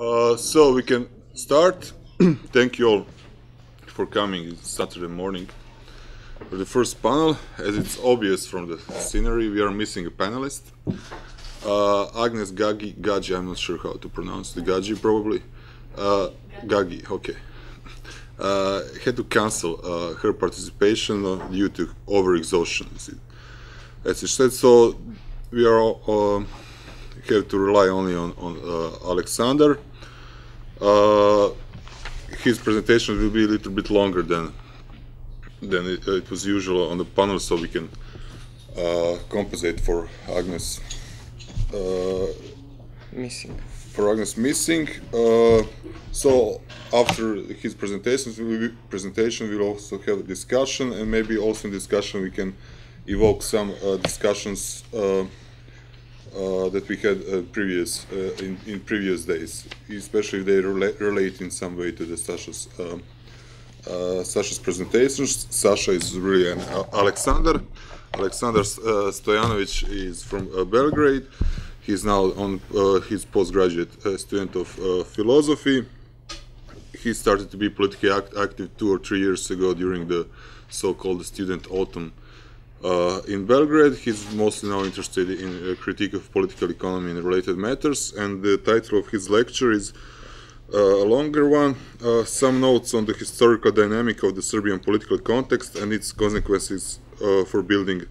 Uh, so we can start. Thank you all for coming. It's Saturday morning. For the first panel, as it's obvious from the scenery, we are missing a panelist. Uh, Agnes Gagyi, Gagyi, I'm not sure how to pronounce the Gagyi probably. Uh, Gagyi, okay. Uh, had to cancel uh, her participation due to overexhaustion, as, she said. So we are have to rely only on, on uh, Aleksandar. Uh, his presentation will be a little bit longer than than it, it was usual on the panel, so we can uh, compensate for Agnes uh, missing. for Agnes missing. Uh, so after his presentations, we presentation, we'll also have a discussion, and maybe also in discussion we can evoke some uh, discussions uh, that we had uh, previous uh, in, in previous days, especially if they relate, relate in some way to the Sasha's um, uh, Sasha's presentations. Sasha is really an uh, Aleksandar. Aleksandar uh, Stojanovic is from uh, Belgrade. He's now on uh, his postgraduate uh, student of uh, philosophy. He started to be politically act- active two or three years ago during the so-called student autumn uh, in Belgrade. He's mostly now interested in a critique of political economy and related matters. And the title of his lecture is uh, a longer one, uh, some notes on the historical dynamic of the Serbian political context and its consequences uh, for building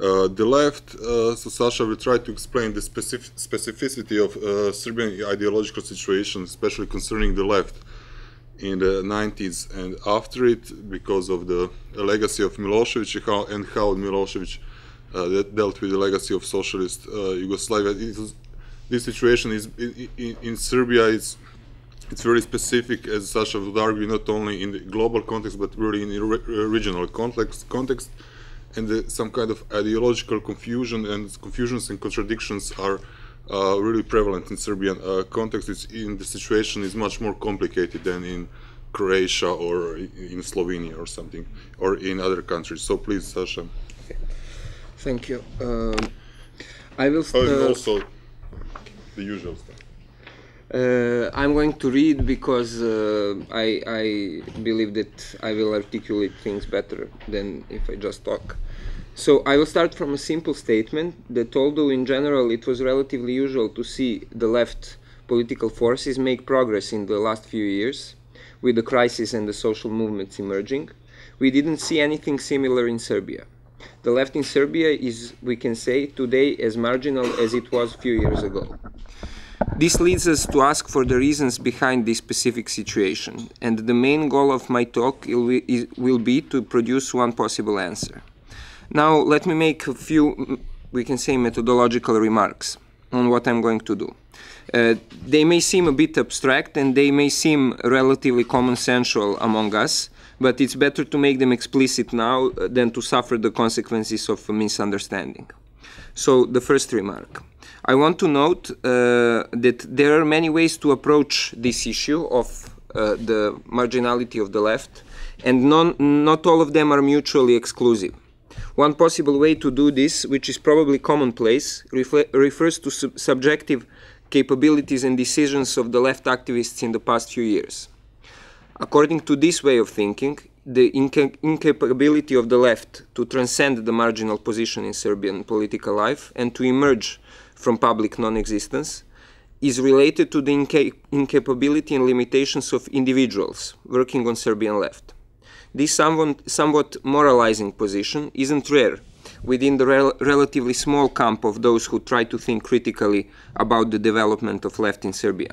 uh, the left. Uh, so Sasha will try to explain the specific specificity of uh, Serbian ideological situation, especially concerning the left in the 90s and after it, because of the legacy of Milosevic and how, Milosevic uh, dealt with the legacy of socialist uh, Yugoslavia. Was, this situation is in, in, in Serbia is it's very specific, as Sasha would argue, not only in the global context but really in the re- regional context. Context, and the, some kind of ideological confusion and confusions and contradictions are uh, really prevalent in Serbian uh, context. It's in the situation is much more complicated than in Croatia or in Slovenia or something, or in other countries. So please, Sasha. Thank you. Um, I will. Oh, uh, also the usual stuff. Uh, I'm going to read because uh, I, I believe that I will articulate things better than if I just talk. So I will start from a simple statement that although in general it was relatively usual to see the left political forces make progress in the last few years, with the crisis and the social movements emerging, we didn't see anything similar in Serbia. The left in Serbia is, we can say, today as marginal as it was a few years ago. This leads us to ask for the reasons behind this specific situation, and the main goal of my talk will be- to produce one possible answer. Now, let me make a few, we can say, methodological remarks on what I'm going to do. Uh, they may seem a bit abstract and they may seem relatively common sensual among us, but it's better to make them explicit now uh, than to suffer the consequences of a misunderstanding. So, the first remark. I want to note uh, that there are many ways to approach this issue of uh, the marginality of the left, and non, not all of them are mutually exclusive. One possible way to do this, which is probably commonplace, refers to sub- subjective capabilities and decisions of the left activists in the past few years. According to this way of thinking, the inca- incapability of the left to transcend the marginal position in Serbian political life and to emerge from public non existence is related to the inca- incapability and limitations of individuals working on Serbian left. This somewhat, somewhat moralizing position isn't rare within the rel- relatively small camp of those who try to think critically about the development of left in Serbia.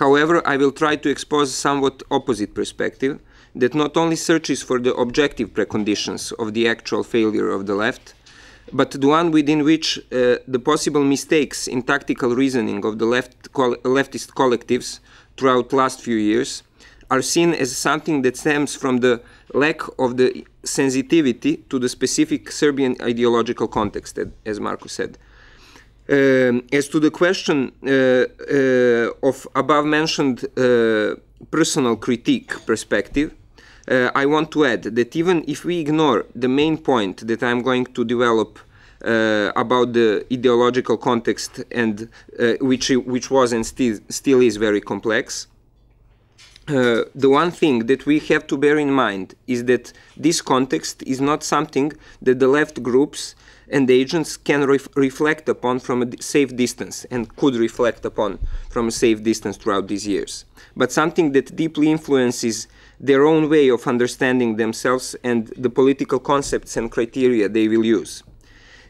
However, I will try to expose a somewhat opposite perspective that not only searches for the objective preconditions of the actual failure of the left, but the one within which uh, the possible mistakes in tactical reasoning of the left leftist collectives throughout last few years are seen as something that stems from the lack of the sensitivity to the specific Serbian ideological context, as Marko said. Um, as to the question uh, uh, of above mentioned uh, personal critique perspective, uh, I want to add that even if we ignore the main point that I'm going to develop uh, about the ideological context and uh, which which was and still still is very complex. Uh, the one thing that we have to bear in mind is that this context is not something that the left groups and agents can ref reflect upon from a safe distance and could reflect upon from a safe distance throughout these years, but something that deeply influences their own way of understanding themselves and the political concepts and criteria they will use.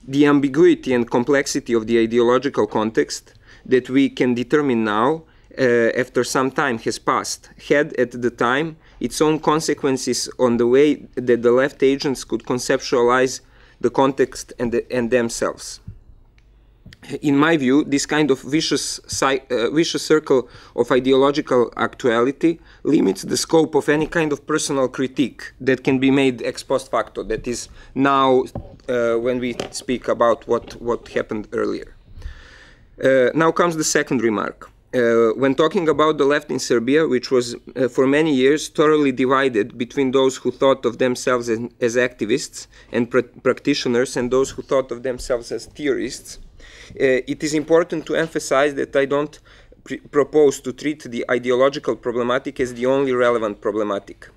The ambiguity and complexity of the ideological context that we can determine now after some time has passed had at the time its own consequences on the way that the left agents could conceptualize the context and, the, and themselves. In my view, this kind of vicious, uh, vicious circle of ideological actuality limits the scope of any kind of personal critique that can be made ex post facto, that is now uh, when we speak about what, what happened earlier. Uh, now comes the second remark. Uh, when talking about the left in Serbia, which was uh, for many years thoroughly divided between those who thought of themselves as, as activists and pr practitioners and those who thought of themselves as theorists, uh, it is important to emphasize that I don't propose to treat the ideological problematic as the only relevant problematic.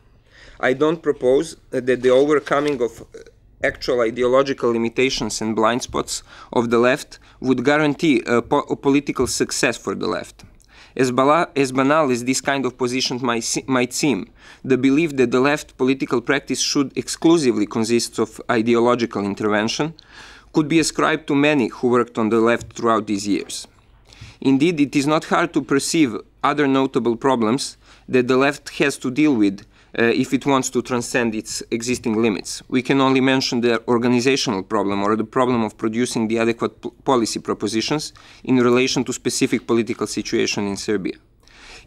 I don't propose that the overcoming of actual ideological limitations and blind spots of the left would guarantee a, po a political success for the left. As, as, banal as this kind of position might, se might seem, the belief that the left political practice should exclusively consist of ideological intervention could be ascribed to many who worked on the left throughout these years. Indeed, it is not hard to perceive other notable problems that the left has to deal with uh, if it wants to transcend its existing limits. We can only mention the organizational problem or the problem of producing the adequate policy propositions in relation to specific political situation in Serbia.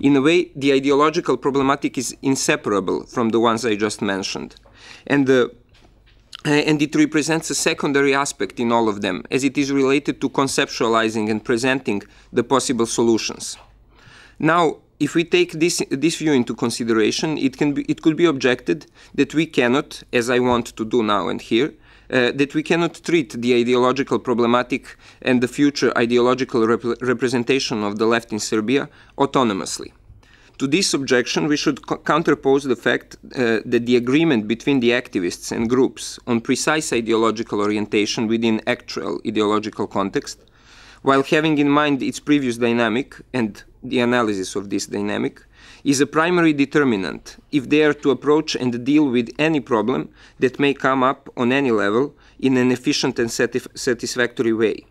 In a way, the ideological problematic is inseparable from the ones I just mentioned. And the uh, and it represents a secondary aspect in all of them, as it is related to conceptualizing and presenting the possible solutions. Now, if we take this, this view into consideration, it, can be, it could be objected that we cannot, as I want to do now and here, uh, that we cannot treat the ideological problematic and the future ideological rep representation of the left in Serbia autonomously. To this objection, we should counterpose the fact uh, that the agreement between the activists and groups on precise ideological orientation within actual ideological context, while having in mind its previous dynamic and the analysis of this dynamic, is a primary determinant if they are to approach and deal with any problem that may come up on any level in an efficient and satisf satisfactory way.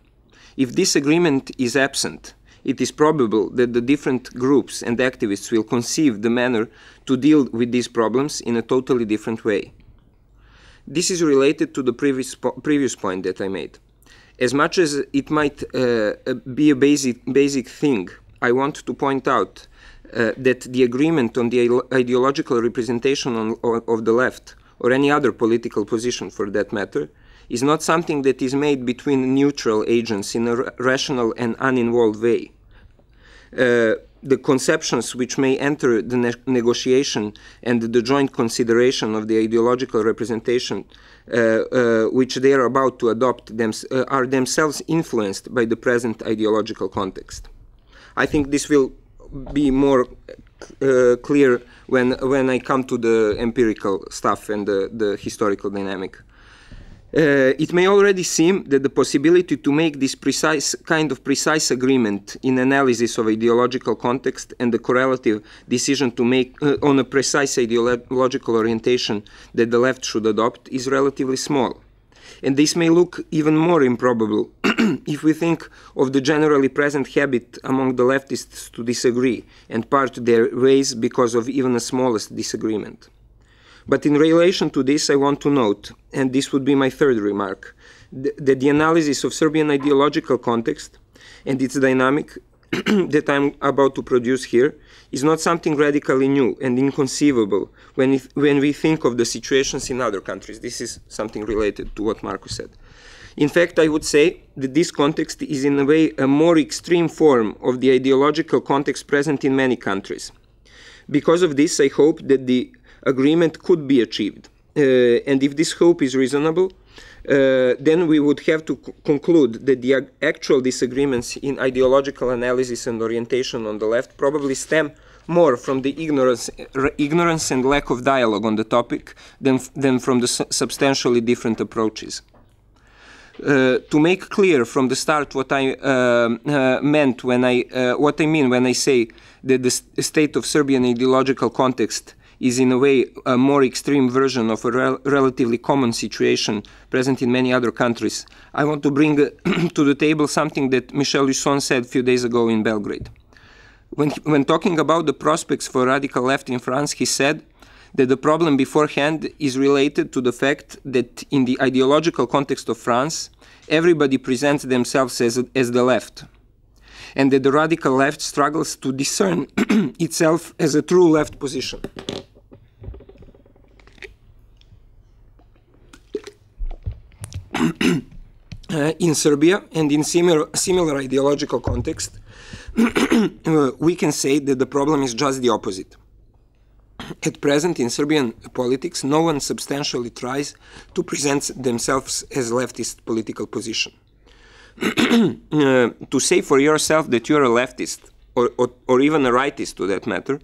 If this agreement is absent, it is probable that the different groups and activists will conceive the manner to deal with these problems in a totally different way. This is related to the previous, po previous point that I made. As much as it might uh, be a basic, basic thing I want to point out uh, that the agreement on the ideological representation on, of the left, or any other political position for that matter, is not something that is made between neutral agents in a rational and uninvolved way. Uh, the conceptions which may enter the ne negotiation and the joint consideration of the ideological representation uh, uh, which they are about to adopt uh, are themselves influenced by the present ideological context. I think this will be more uh, clear when when I come to the empirical stuff and the, the historical dynamic. Uh, it may already seem that the possibility to make this precise kind of precise agreement in analysis of ideological context and the correlative decision to make uh, on a precise ideological orientation that the left should adopt is relatively small. And this may look even more improbable if we think of the generally present habit among the leftists to disagree and part their ways because of even the smallest disagreement. But in relation to this, I want to note, and this would be my third remark, th that the analysis of Serbian ideological context and its dynamic that I'm about to produce here is not something radically new and inconceivable when, it, when we think of the situations in other countries. This is something related to what Marko said. In fact, I would say that this context is in a way a more extreme form of the ideological context present in many countries. Because of this, I hope that the agreement could be achieved. Uh, and if this hope is reasonable, uh, then we would have to conclude that the actual disagreements in ideological analysis and orientation on the left probably stem more from the ignorance, ignorance and lack of dialogue on the topic than, than from the su substantially different approaches. Uh, to make clear from the start what I uh, uh, meant when I uh, what I mean when I say that the st state of Serbian ideological context is in a way a more extreme version of a rel relatively common situation present in many other countries. I want to bring to the table something that Michel Husson said a few days ago in Belgrade. When, when talking about the prospects for radical left in France, he said that the problem beforehand is related to the fact that in the ideological context of France, everybody presents themselves as, as the left, and that the radical left struggles to discern itself as a true left position. in Serbia and in similar, similar ideological context, we can say that the problem is just the opposite. At present, in Serbian politics, no one substantially tries to present themselves as leftist political position. uh, to say for yourself that you're a leftist, or, or, or even a rightist to that matter,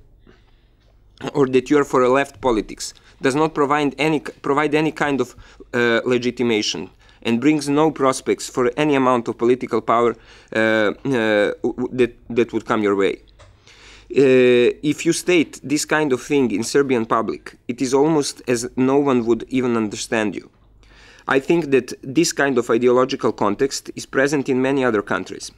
or that you're for a left politics, does not provide any, provide any kind of uh, legitimation and brings no prospects for any amount of political power uh, uh, that, that would come your way. Uh, if you state this kind of thing in Serbian public, it is almost as no one would even understand you. I think that this kind of ideological context is present in many other countries.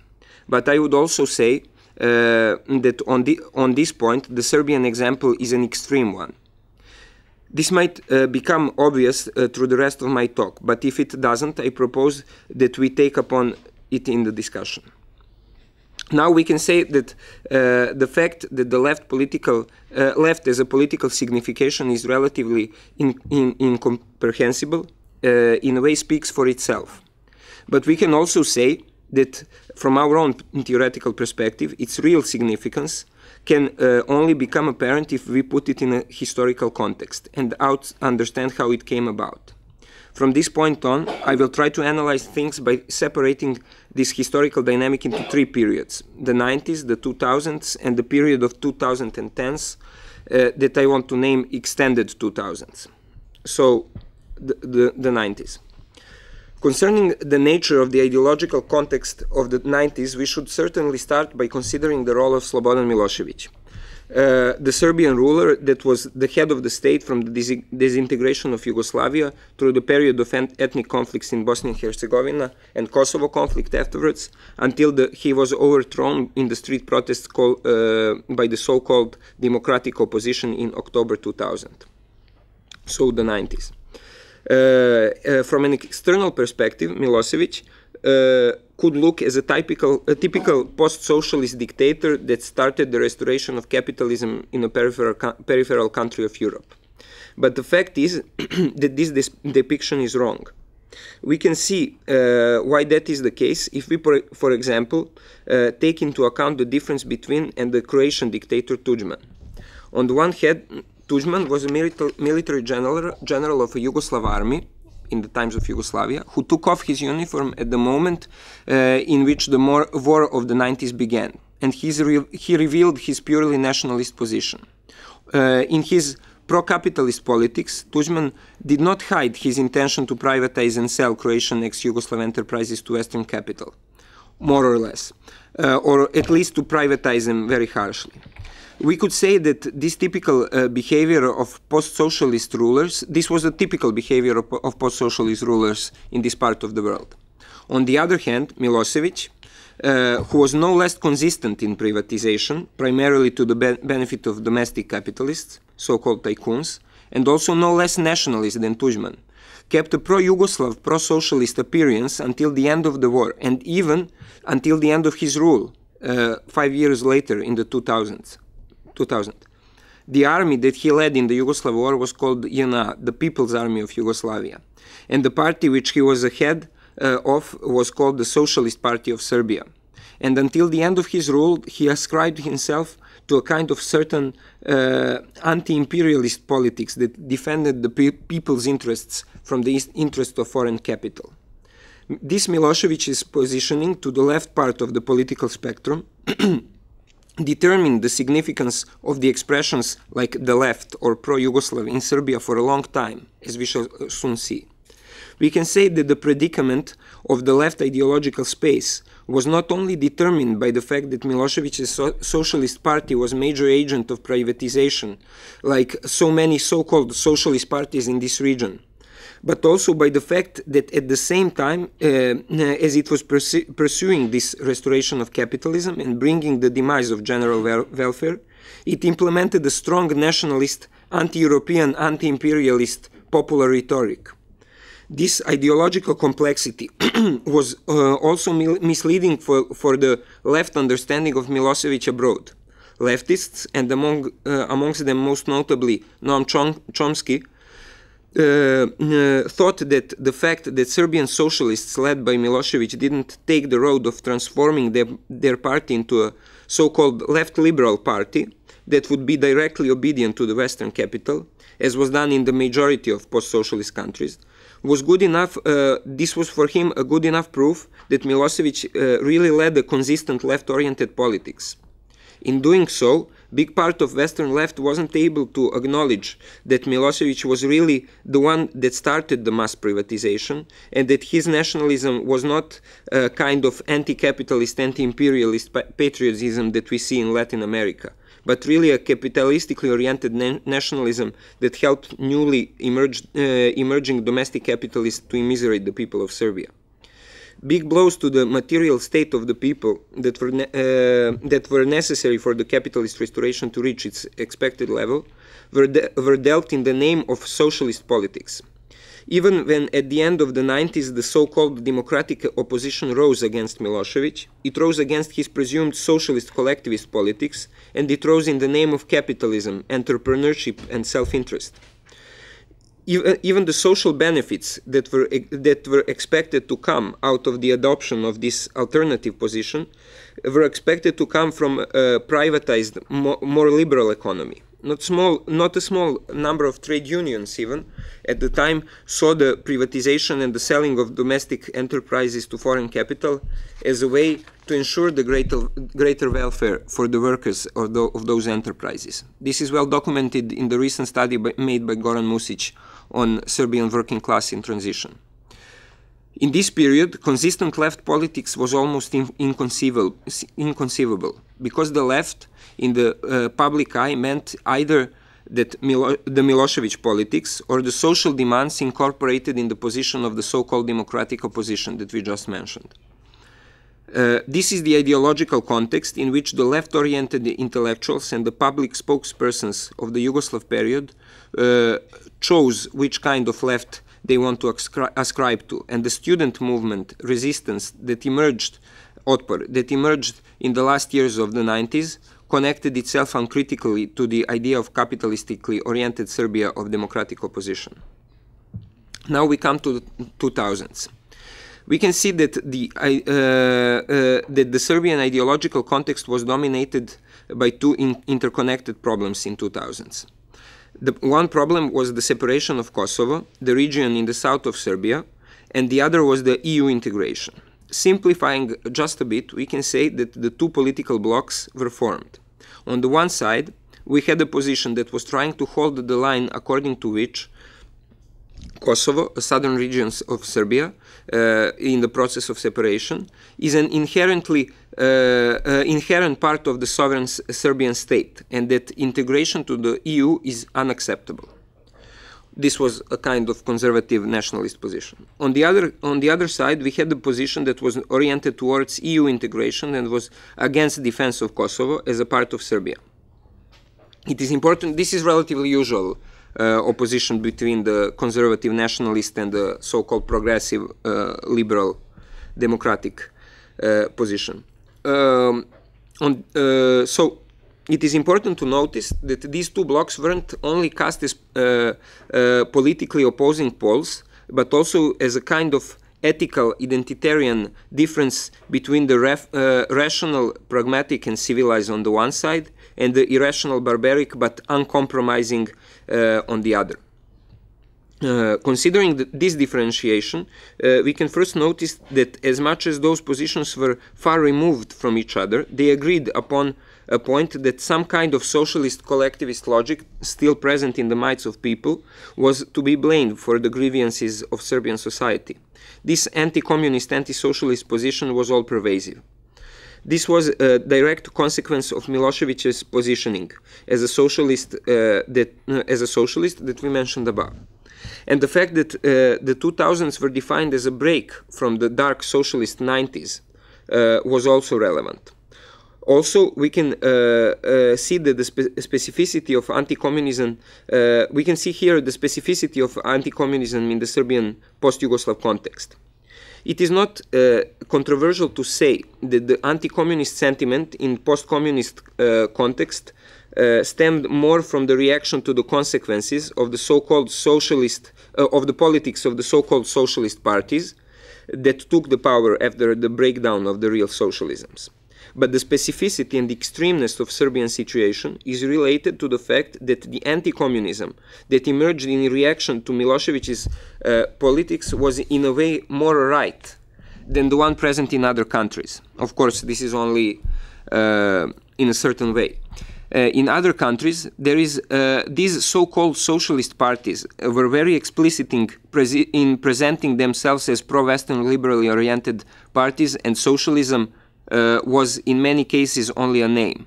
But I would also say uh, that on, the, on this point, the Serbian example is an extreme one. This might uh, become obvious uh, through the rest of my talk, but if it doesn't, I propose that we take upon it in the discussion. Now we can say that uh, the fact that the left political uh, left as a political signification is relatively in, in, incomprehensible uh, in a way speaks for itself. But we can also say that from our own theoretical perspective, its real significance can uh, only become apparent if we put it in a historical context and out understand how it came about. From this point on, I will try to analyze things by separating this historical dynamic into three periods the 90s, the 2000s, and the period of 2010s uh, that I want to name extended 2000s. So, the, the, the 90s. Concerning the nature of the ideological context of the 90s, we should certainly start by considering the role of Slobodan Milosevic. Uh, the Serbian ruler that was the head of the state from the dis disintegration of Yugoslavia through the period of ethnic conflicts in Bosnia and Herzegovina and Kosovo conflict afterwards until the, he was overthrown in the street protests called, uh, by the so-called democratic opposition in October 2000. So the 90s. Uh, uh, from an external perspective, Milosevic uh, could look as a typical, a typical post-socialist dictator that started the restoration of capitalism in a peripheral, peripheral country of Europe. But the fact is that this depiction is wrong. We can see uh, why that is the case if we, for example, uh, take into account the difference between and the Croatian dictator Tudjman. On the one hand, Tudjman was a military general, general of a Yugoslav army in the times of Yugoslavia, who took off his uniform at the moment uh, in which the war of the 90s began. And re he revealed his purely nationalist position. Uh, in his pro-capitalist politics, Tudjman did not hide his intention to privatize and sell Croatian ex-Yugoslav enterprises to Western capital, more or less, uh, or at least to privatize them very harshly we could say that this typical uh, behavior of post-socialist rulers, this was a typical behavior of, of post-socialist rulers in this part of the world. On the other hand, Milosevic, uh, who was no less consistent in privatization, primarily to the be benefit of domestic capitalists, so-called tycoons, and also no less nationalist than Tudjman, kept a pro-Yugoslav, pro-socialist appearance until the end of the war, and even until the end of his rule, uh, five years later in the 2000s. 2000. The army that he led in the Yugoslav war was called the People's Army of Yugoslavia. And the party which he was the head uh, of was called the Socialist Party of Serbia. And until the end of his rule, he ascribed himself to a kind of certain uh, anti-imperialist politics that defended the pe people's interests from the interest of foreign capital. This Milosevic's positioning to the left part of the political spectrum determined the significance of the expressions like the left or pro-Yugoslav in Serbia for a long time, as we shall uh, soon see. We can say that the predicament of the left ideological space was not only determined by the fact that Milosevic's so Socialist Party was major agent of privatization, like so many so-called socialist parties in this region, but also by the fact that at the same time, uh, as it was pursu pursuing this restoration of capitalism and bringing the demise of general wel welfare, it implemented a strong nationalist, anti-European, anti-imperialist popular rhetoric. This ideological complexity was uh, also misleading for, for the left understanding of Milosevic abroad. Leftists, and among, uh, amongst them most notably Noam Chomsky, thought that the fact that Serbian socialists led by Milosevic didn't take the road of transforming their, their party into a so-called left liberal party that would be directly obedient to the Western capital, as was done in the majority of post-socialist countries, was good enough, uh, this was for him a good enough proof that Milosevic uh, really led a consistent left-oriented politics. In doing so, big part of Western left wasn't able to acknowledge that Milosevic was really the one that started the mass privatization and that his nationalism was not a kind of anti-capitalist, anti-imperialist patriotism that we see in Latin America but really a capitalistically oriented na nationalism that helped newly emerged, uh, emerging domestic capitalists to immiserate the people of Serbia. Big blows to the material state of the people that were, uh, that were necessary for the capitalist restoration to reach its expected level were, de were dealt in the name of socialist politics. Even when at the end of the 90s the so-called democratic opposition rose against Milosevic, it rose against his presumed socialist collectivist politics, and it rose in the name of capitalism, entrepreneurship, and self-interest. Uh, even the social benefits that were, that were expected to come out of the adoption of this alternative position were expected to come from a privatized, more liberal economy not small, not a small number of trade unions even at the time saw the privatization and the selling of domestic enterprises to foreign capital as a way to ensure the greater, greater welfare for the workers of, the, of those enterprises. This is well documented in the recent study by, made by Goran Music on Serbian working class in transition. In this period, consistent left politics was almost in, inconceivable, inconceivable because the left in the uh, public eye meant either that Milo the Milosevic politics or the social demands incorporated in the position of the so-called democratic opposition that we just mentioned. Uh, this is the ideological context in which the left-oriented intellectuals and the public spokespersons of the Yugoslav period uh, chose which kind of left they want to ascribe to. And the student movement resistance that emerged, Otpor, that emerged in the last years of the 90s connected itself uncritically to the idea of capitalistically oriented Serbia of democratic opposition. Now we come to the 2000s. We can see that the, uh, uh, that the Serbian ideological context was dominated by two in interconnected problems in 2000s. The one problem was the separation of Kosovo, the region in the south of Serbia, and the other was the EU integration. Simplifying just a bit, we can say that the two political blocs were formed. On the one side, we had a position that was trying to hold the line according to which Kosovo, a southern region of Serbia, uh, in the process of separation, is an inherently uh, uh, inherent part of the sovereign Serbian state, and that integration to the EU is unacceptable this was a kind of conservative nationalist position. On the other, on the other side, we had a position that was oriented towards EU integration and was against defense of Kosovo as a part of Serbia. It is important. This is relatively usual opposition between the conservative nationalist and the so-called progressive uh, liberal democratic uh, position. Um, on, uh, so it is important to notice that these two blocks weren't only cast as uh, uh, politically opposing poles, but also as a kind of ethical identitarian difference between the ref, uh, rational, pragmatic, and civilized on the one side, and the irrational barbaric but uncompromising uh, on the other. Uh, considering this differentiation, uh, we can first notice that as much as those positions were far removed from each other, they agreed upon a point that some kind of socialist collectivist logic, still present in the minds of people, was to be blamed for the grievances of Serbian society. This anti communist, anti socialist position was all pervasive. This was a direct consequence of Milosevic's positioning as a socialist, uh, that, uh, as a socialist that we mentioned above and the fact that uh, the 2000s were defined as a break from the dark socialist 90s uh, was also relevant. Also, we can uh, uh see that the spe specificity of anti-communism. Uh, we can see here the specificity of anti-communism in the Serbian post-Yugoslav context. It is not uh, controversial to say that the anti-communist sentiment in post-communist context uh, stemmed more from the reaction to the consequences of the so-called socialist uh, of the politics of the so-called socialist parties that took the power after the breakdown of the real socialisms. But the specificity and extremeness of Serbian situation is related to the fact that the anti-communism that emerged in reaction to Milosevic's uh, politics was in a way more right than the one present in other countries. Of course, this is only uh, in a certain way. Uh, in other countries, there is uh, these so-called socialist parties were very explicit in, in presenting themselves as pro-Western, liberally oriented parties, and socialism uh, was in many cases only a name.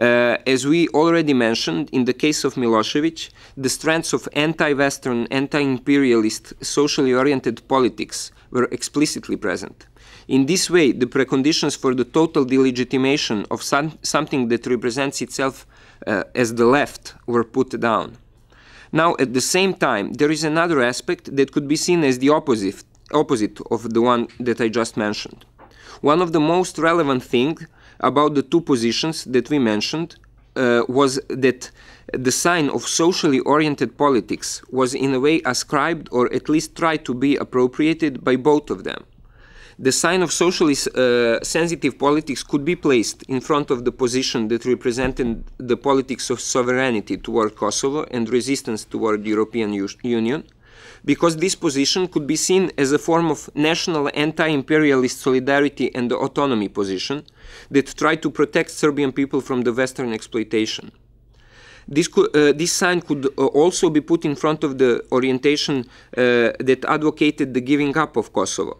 Uh, as we already mentioned, in the case of Milosevic, the strands of anti-Western, anti-imperialist, socially oriented politics were explicitly present. In this way, the preconditions for the total delegitimation of some, something that represents itself uh, as the left were put down. Now, at the same time, there is another aspect that could be seen as the opposite, opposite of the one that I just mentioned. One of the most relevant things about the two positions that we mentioned uh, was that the sign of socially oriented politics was in a way ascribed or at least tried to be appropriated by both of them. The sign of socially uh, sensitive politics could be placed in front of the position that represented the politics of sovereignty toward Kosovo and resistance toward the European U Union, because this position could be seen as a form of national anti-imperialist solidarity and autonomy position that tried to protect Serbian people from the Western exploitation. This, could, uh, this sign could uh, also be put in front of the orientation uh, that advocated the giving up of Kosovo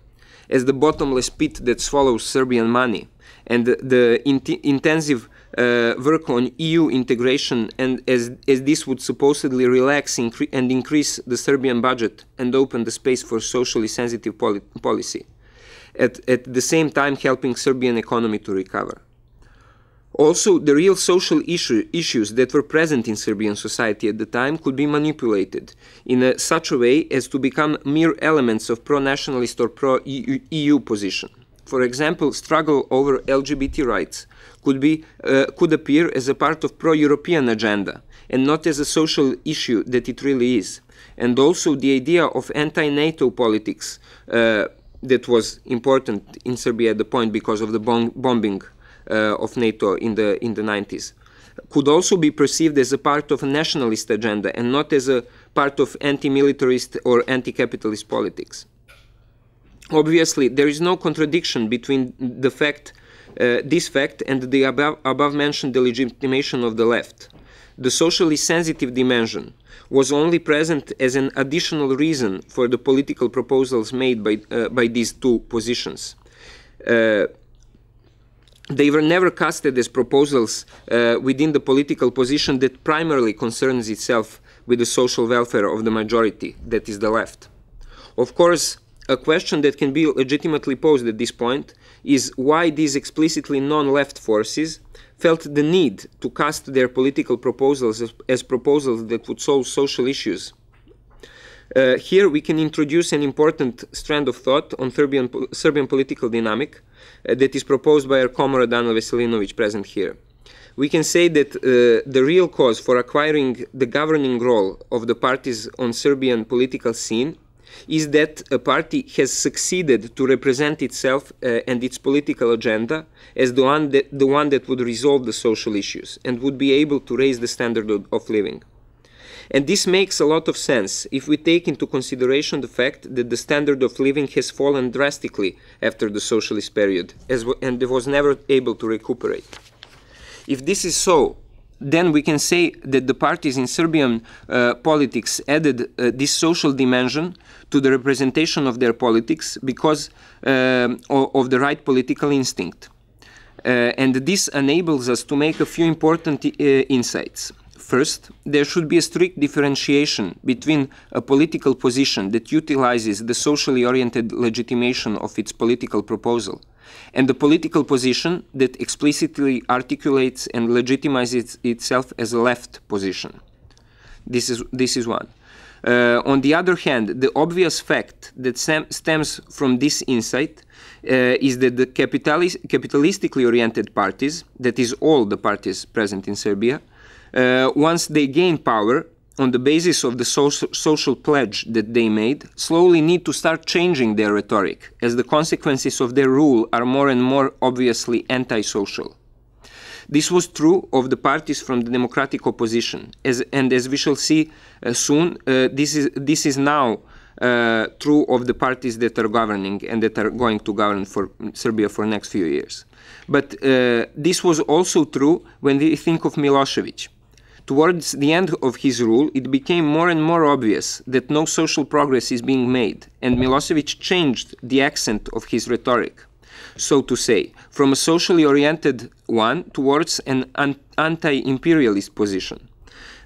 as the bottomless pit that swallows Serbian money, and the, the intensive uh, work on EU integration, and as, as this would supposedly relax incre and increase the Serbian budget and open the space for socially sensitive poli policy, at, at the same time helping Serbian economy to recover. Also, the real social issue, issues that were present in Serbian society at the time could be manipulated in a, such a way as to become mere elements of pro-nationalist or pro-EU position. For example, struggle over LGBT rights could, be, uh, could appear as a part of pro-European agenda and not as a social issue that it really is. And also the idea of anti-NATO politics uh, that was important in Serbia at the point because of the bom bombing uh, of NATO in the in the 90s could also be perceived as a part of a nationalist agenda and not as a part of anti-militarist or anti-capitalist politics. Obviously, there is no contradiction between the fact, this fact and the above, above mentioned legitimation of the left. The socially sensitive dimension was only present as an additional reason for the political proposals made by, uh, by these two positions. Uh, they were never casted as proposals uh, within the political position that primarily concerns itself with the social welfare of the majority, that is the left. Of course, a question that can be legitimately posed at this point is why these explicitly non-left forces felt the need to cast their political proposals as, as proposals that would solve social issues uh, here we can introduce an important strand of thought on Serbian, Serbian political dynamic uh, that is proposed by our comrade Ana Veselinovic present here. We can say that uh, the real cause for acquiring the governing role of the parties on Serbian political scene is that a party has succeeded to represent itself uh, and its political agenda as the one, that, the one that would resolve the social issues and would be able to raise the standard of, of living. And this makes a lot of sense if we take into consideration the fact that the standard of living has fallen drastically after the socialist period as and was never able to recuperate. If this is so, then we can say that the parties in Serbian uh, politics added uh, this social dimension to the representation of their politics because uh, of, the right political instinct. Uh, and this enables us to make a few important uh, insights. First, there should be a strict differentiation between a political position that utilizes the socially oriented legitimation of its political proposal and the political position that explicitly articulates and legitimizes itself as a left position. This is, this is one. Uh, on the other hand, the obvious fact that stems from this insight uh, is that the capitalist, capitalistically oriented parties, that is all the parties present in Serbia, uh, once they gain power, on the basis of the social, pledge that they made, slowly need to start changing their rhetoric, as the consequences of their rule are more and more obviously anti-social. This was true of the parties from the democratic opposition, as, and as we shall see uh, soon, uh, this, is, this is now uh, true of the parties that are governing and that are going to govern for Serbia for next few years. But uh, this was also true when we think of Milosevic. Towards the end of his rule, it became more and more obvious that no social progress is being made, and Milosevic changed the accent of his rhetoric, so to say, from a socially oriented one towards an anti imperialist position.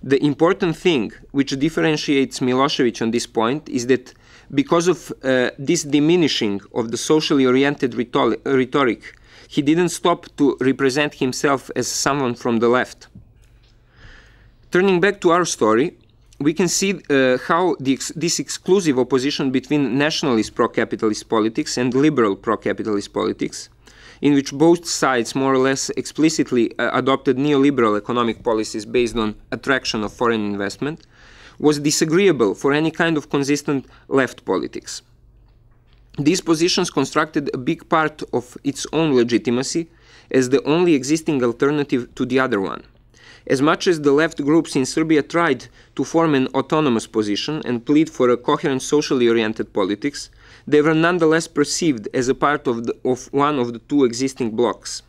The important thing which differentiates Milosevic on this point is that because of uh, this diminishing of the socially oriented rhetoric, he didn't stop to represent himself as someone from the left Turning back to our story, we can see uh, how ex this exclusive opposition between nationalist pro-capitalist politics and liberal pro-capitalist politics, in which both sides more or less explicitly uh, adopted neoliberal economic policies based on attraction of foreign investment, was disagreeable for any kind of consistent left politics. These positions constructed a big part of its own legitimacy as the only existing alternative to the other one. As much as the left groups in Serbia tried to form an autonomous position and plead for a coherent socially oriented politics, they were nonetheless perceived as a part of, the, of one of the two existing blocs.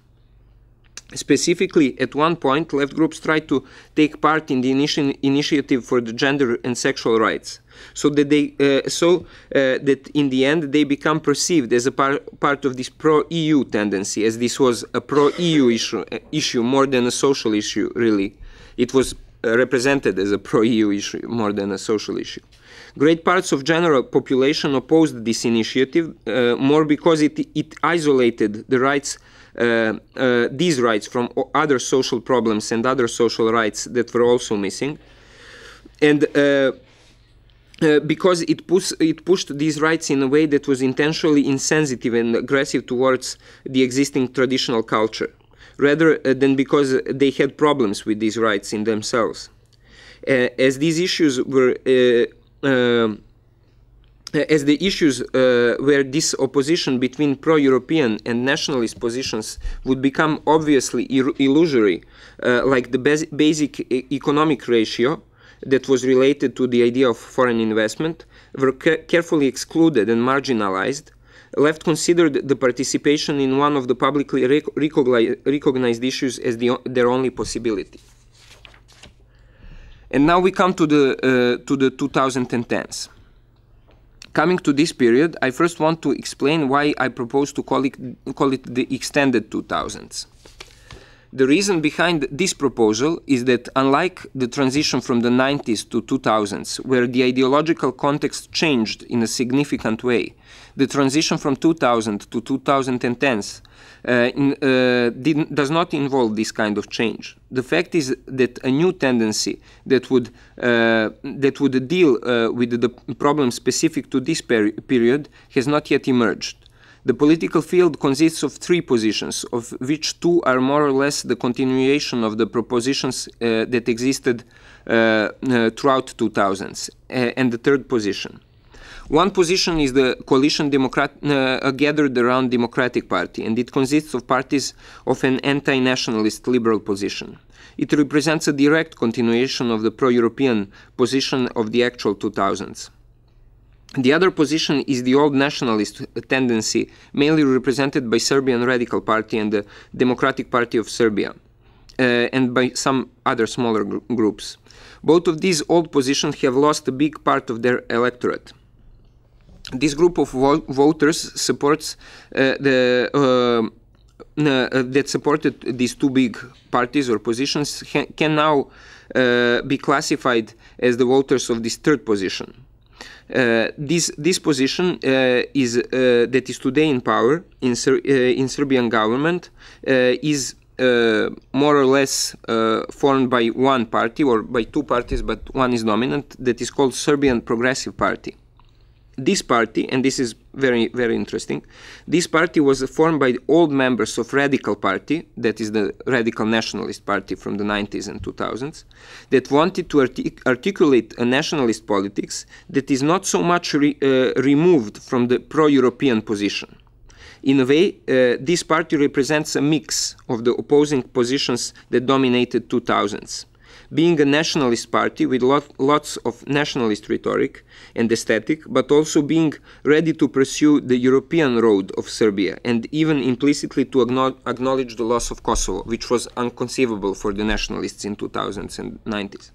Specifically, at one point, left groups tried to take part in the initi initiative for the gender and sexual rights, so that they, uh, so uh, that in the end they become perceived as a par part of this pro-EU tendency, as this was a pro-EU issue, uh, issue more than a social issue. Really, it was uh, represented as a pro-EU issue more than a social issue. Great parts of general population opposed this initiative uh, more because it, it isolated the rights uh, uh, these rights from other social problems and other social rights that were also missing. And uh, uh, because it, push, it pushed these rights in a way that was intentionally insensitive and aggressive towards the existing traditional culture, rather uh, than because they had problems with these rights in themselves. Uh, as these issues were um, uh, as the issues uh, where this opposition between pro-European and nationalist positions would become obviously illusory, uh, like the bas basic e economic ratio that was related to the idea of foreign investment, were ca carefully excluded and marginalized, left considered the participation in one of the publicly rec recognized issues as the, their only possibility. And now we come to the, uh, to the 2010s. Coming to this period, I first want to explain why I propose to call it, call it the extended 2000s. The reason behind this proposal is that unlike the transition from the 90s to 2000s, where the ideological context changed in a significant way, the transition from 2000 to 2010s uh, in, uh, did, does not involve this kind of change. The fact is that a new tendency that would uh, that would deal uh, with the problem specific to this peri period has not yet emerged. The political field consists of three positions, of which two are more or less the continuation of the propositions uh, that existed uh, throughout 2000s, and the third position. One position is the coalition Democrat, uh, gathered around Democratic Party, and it consists of parties of an anti-nationalist liberal position. It represents a direct continuation of the pro-European position of the actual 2000s. The other position is the old nationalist tendency, mainly represented by Serbian Radical Party and the Democratic Party of Serbia, uh, and by some other smaller gr groups. Both of these old positions have lost a big part of their electorate. This group of vo voters supports uh, the uh, uh, that supported these two big parties or positions can now uh, be classified as the voters of this third position. Uh, this this position uh, is uh, that is today in power in Ser in Serbian government is more or less formed by one party or by two parties, but one is dominant. That is called Serbian Progressive Party this party, and this is very, very interesting, this party was formed by old members of Radical Party, that is the Radical Nationalist Party from the 90s and 2000s, that wanted to artic articulate a nationalist politics that is not so much re uh, removed from the pro-European position. In a way, uh, this party represents a mix of the opposing positions that dominated 2000s being a nationalist party with lot, lots of nationalist rhetoric and aesthetic, but also being ready to pursue the European road of Serbia and even implicitly to acknowledge the loss of Kosovo, which was unconceivable for the nationalists in 2000s and 90s.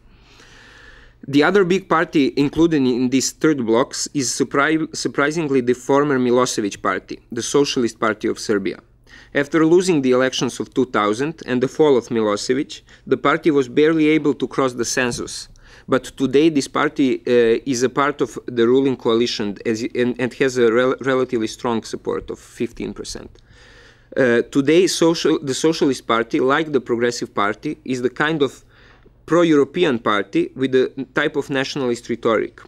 The other big party included in these third blocks is surpri surprisingly the former Milosevic party, the Socialist Party of Serbia. After losing the elections of 2000 and the fall of Milosevic, the party was barely able to cross the census. But today, this party uh, is a part of the ruling coalition and, and, has a rel relatively strong support of 15%. Uh, today, social, the Socialist Party, like the Progressive Party, is the kind of pro-European party with a type of nationalist rhetoric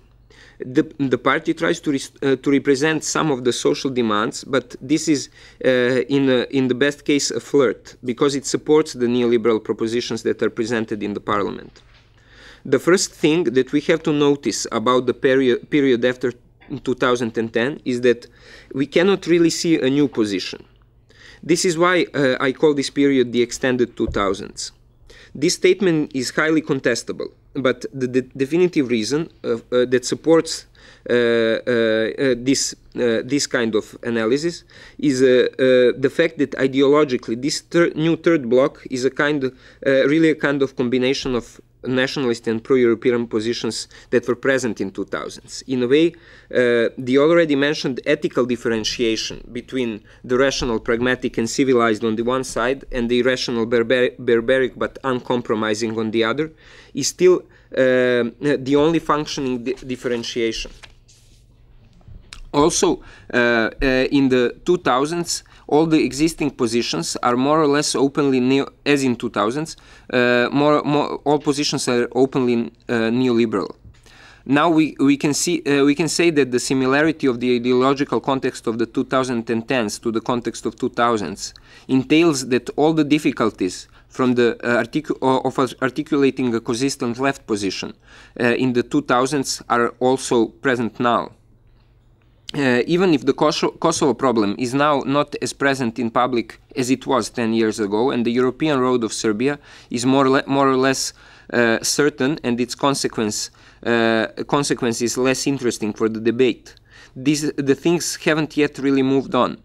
the, the party tries to, uh, to represent some of the social demands, but this is, uh, in, a, in the best case, a flirt, because it supports the neoliberal propositions that are presented in the parliament. The first thing that we have to notice about the period, period after 2010 is that we cannot really see a new position. This is why uh, I call this period the extended 2000s. This statement is highly contestable but the, definitive reason uh, that supports uh, uh, this this kind of analysis is the fact that ideologically this new third block is a kind really a kind of combination of nationalist and pro-European positions that were present in 2000s. In a way, uh, the already mentioned ethical differentiation between the rational, pragmatic, and civilized on the one side and the irrational, barbar barbaric, but uncompromising on the other is still uh, the only functioning di differentiation. Also, uh, uh, in the 2000s, all the existing positions are more or less openly neo, as in 2000s uh, more, more, all positions are openly uh, neoliberal. Now we, we can see uh, we can say that the similarity of the ideological context of the 2010s to the context of 2000s entails that all the difficulties from the uh, articu of articulating a consistent left position uh, in the 2000s are also present now uh, even if the Kosovo problem is now not as present in public as it was 10 years ago, and the European road of Serbia is more, or, more or less uh, certain and its consequence, uh, consequence is less interesting for the debate. These, the things haven't yet really moved on.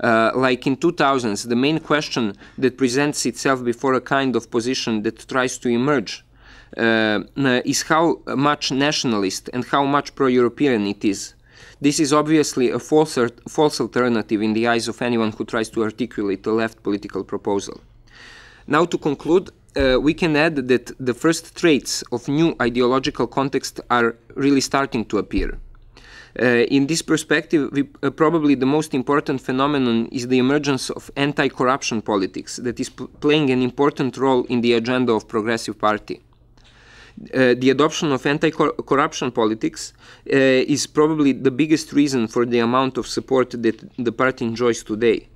Uh, like in 2000s, the main question that presents itself before a kind of position that tries to emerge uh, is how much nationalist and how much pro-European it is. This is obviously a false, false alternative in the eyes of anyone who tries to articulate a left political proposal. Now to conclude, uh, we can add that the first traits of new ideological context are really starting to appear. Uh, in this perspective, we, uh, probably the most important phenomenon is the emergence of anti-corruption politics that is playing an important role in the agenda of Progressive Party. Uh, the adoption of anti-corruption politics uh, is probably the biggest reason for the amount of support that the party enjoys today.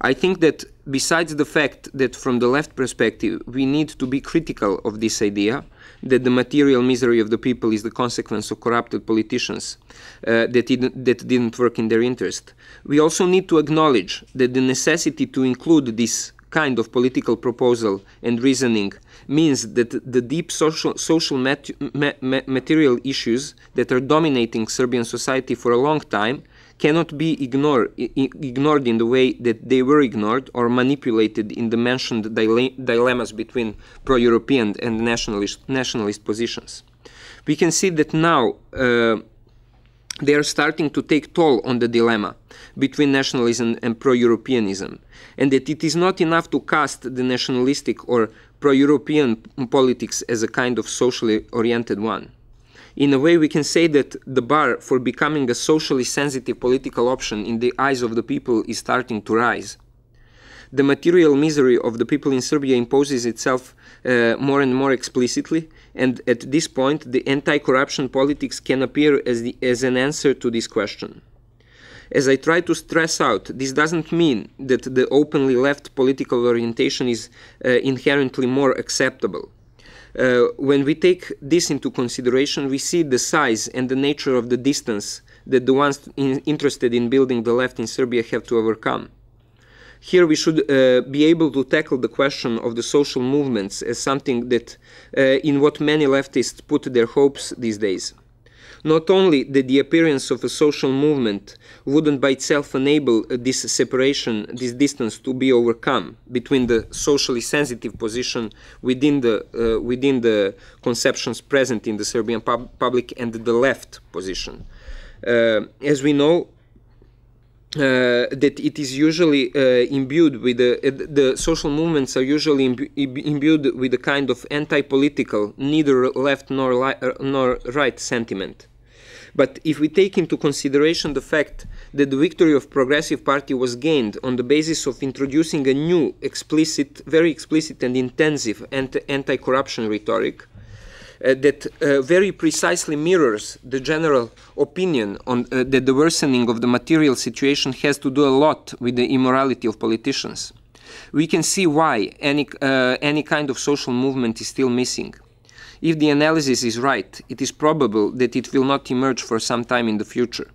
I think that besides the fact that from the left perspective we need to be critical of this idea, that the material misery of the people is the consequence of corrupted politicians uh, that, that didn't work in their interest. We also need to acknowledge that the necessity to include this kind of political proposal and reasoning means that the deep social, social mat ma material issues that are dominating Serbian society for a long time cannot be ignore, ignored in the way that they were ignored or manipulated in the mentioned dile dilemmas between pro-European and nationalist, nationalist positions. We can see that now uh, they are starting to take toll on the dilemma between nationalism and pro-Europeanism, and that it is not enough to cast the nationalistic or pro-European politics as a kind of socially oriented one. In a way, we can say that the bar for becoming a socially sensitive political option in the eyes of the people is starting to rise. The material misery of the people in Serbia imposes itself uh, more and more explicitly, and at this point, the anti corruption politics can appear as, the, as an answer to this question. As I try to stress out, this doesn't mean that the openly left political orientation is uh, inherently more acceptable. Uh, when we take this into consideration, we see the size and the nature of the distance that the ones in, interested in building the left in Serbia have to overcome. Here we should uh, be able to tackle the question of the social movements as something that uh, in what many leftists put their hopes these days. Not only that the appearance of a social movement wouldn't by itself enable this separation, this distance to be overcome between the socially sensitive position within the, uh, within the conceptions present in the Serbian pub public and the left position. Uh, as we know, uh, that it is usually uh, imbued with the, uh, the social movements are usually imbu imbued with a kind of anti-political, neither left nor, uh, nor right sentiment. But if we take into consideration the fact that the victory of Progressive Party was gained on the basis of introducing a new, explicit, very explicit and intensive anti-corruption rhetoric, uh, that uh, very precisely mirrors the general opinion on uh, that the worsening of the material situation has to do a lot with the immorality of politicians. We can see why any, uh, any kind of social movement is still missing. If the analysis is right, it is probable that it will not emerge for some time in the future.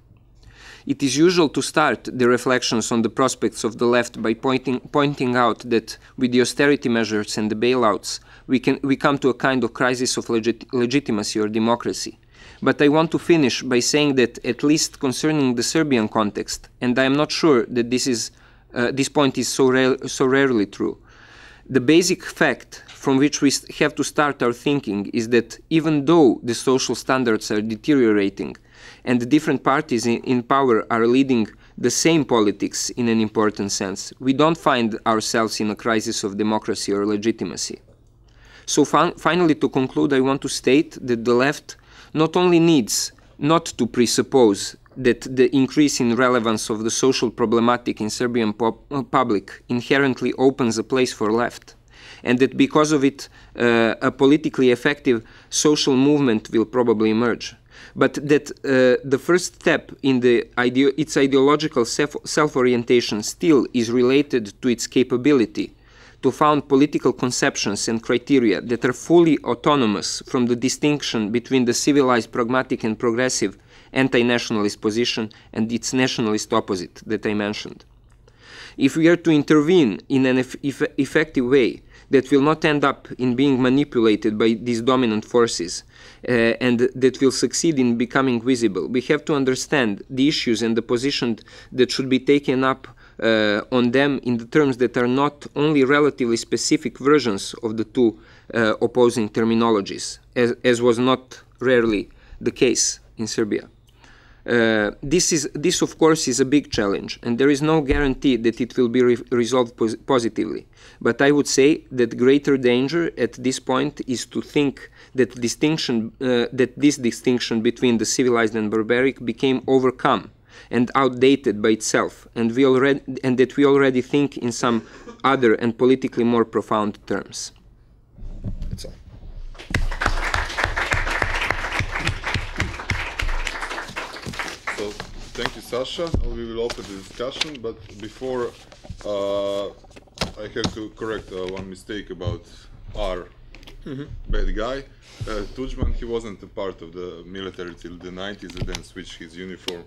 It is usual to start the reflections on the prospects of the left by pointing, pointing out that with the austerity measures and the bailouts, we, can, we come to a kind of crisis of legit, legitimacy or democracy. But I want to finish by saying that, at least concerning the Serbian context, and I am not sure that this, is, uh, this point is so, rare, so rarely true, the basic fact from which we have to start our thinking is that even though the social standards are deteriorating and the different parties in, power are leading the same politics in an important sense, we don't find ourselves in a crisis of democracy or legitimacy. So finally, to conclude, I want to state that the left not only needs not to presuppose that the increase in relevance of the social problematic in Serbian public inherently opens a place for left, and that because of it, uh, a politically effective social movement will probably emerge. But that uh, the first step in the ide its ideological self-orientation still is related to its capability to found political conceptions and criteria that are fully autonomous from the distinction between the civilized, pragmatic, and progressive anti-nationalist position and its nationalist opposite that I mentioned. If we are to intervene in an eff effective way, that will not end up in being manipulated by these dominant forces uh, and that will succeed in becoming visible. We have to understand the issues and the position that should be taken up uh, on them in the terms that are not only relatively specific versions of the two uh, opposing terminologies, as, as was not rarely the case in Serbia. Uh, this is this of course is a big challenge and there is no guarantee that it will be re resolved pos positively but i would say that greater danger at this point is to think that distinction uh, that this distinction between the civilized and barbaric became overcome and outdated by itself and we already and that we already think in some other and politically more profound terms That's all. So thank you, Sasha. We will open the discussion, but before uh, I have to correct uh, one mistake about our bad guy. Uh, Tudjman, he wasn't a part of the military till the 90s and then switched his uniform.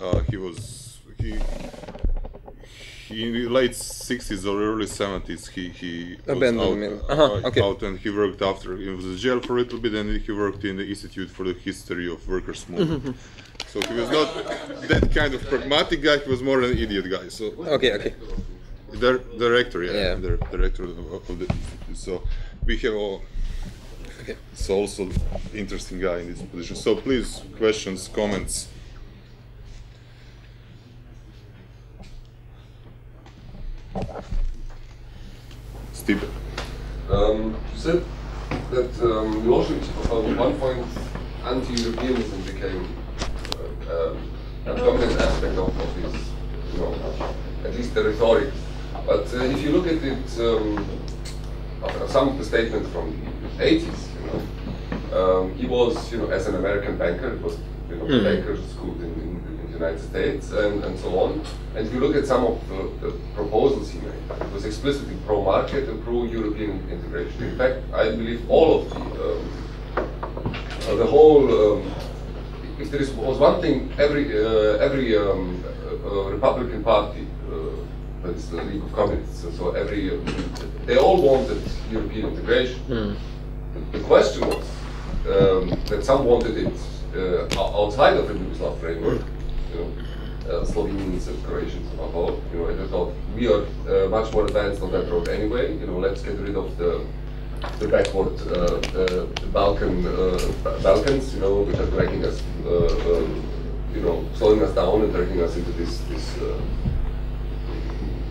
Uh, he was he he in the late 60s or early 70s he he was Abandoned out, mil- uh, Uh-huh, okay. out and he worked after he was in jail for a little bit and he worked in the institute for the history of workers movement so he was not that kind of pragmatic guy he was more an idiot guy so Okay, okay. the director yeah, Yeah. the director of, of the so we have all Okay. it's also interesting guy in this position so please questions comments Steve Um, you said that um, Milosevic at one point anti-Europeanism became um, a dominant aspect of, of his, you know, at least the rhetoric. But uh, if you look at it, um, some of the statements from the 80s, you know, um, he was, you know, as an American banker, it was, you know, bankers school in, in, in the United States and, and so on. And if you look at some of the, the proposals he made, it was explicitly pro-market and pro-European integration. In fact, I believe all of the, um, uh, the whole, um, if there is, was one thing, every, uh, every um, uh, uh, Republican Party, uh, that is the League of Communists, so, so every, they all wanted European integration. The, the question was um, that some wanted it uh, outside of the Yugoslav framework, you know, uh, Slovenians and Croatians all, you know, and they thought we are uh, much more advanced on that road anyway, you know, let's get rid of the the backward uh, uh, Balkan uh, Balkans, you know, which are dragging us, um, you know, slowing us down and dragging us into this this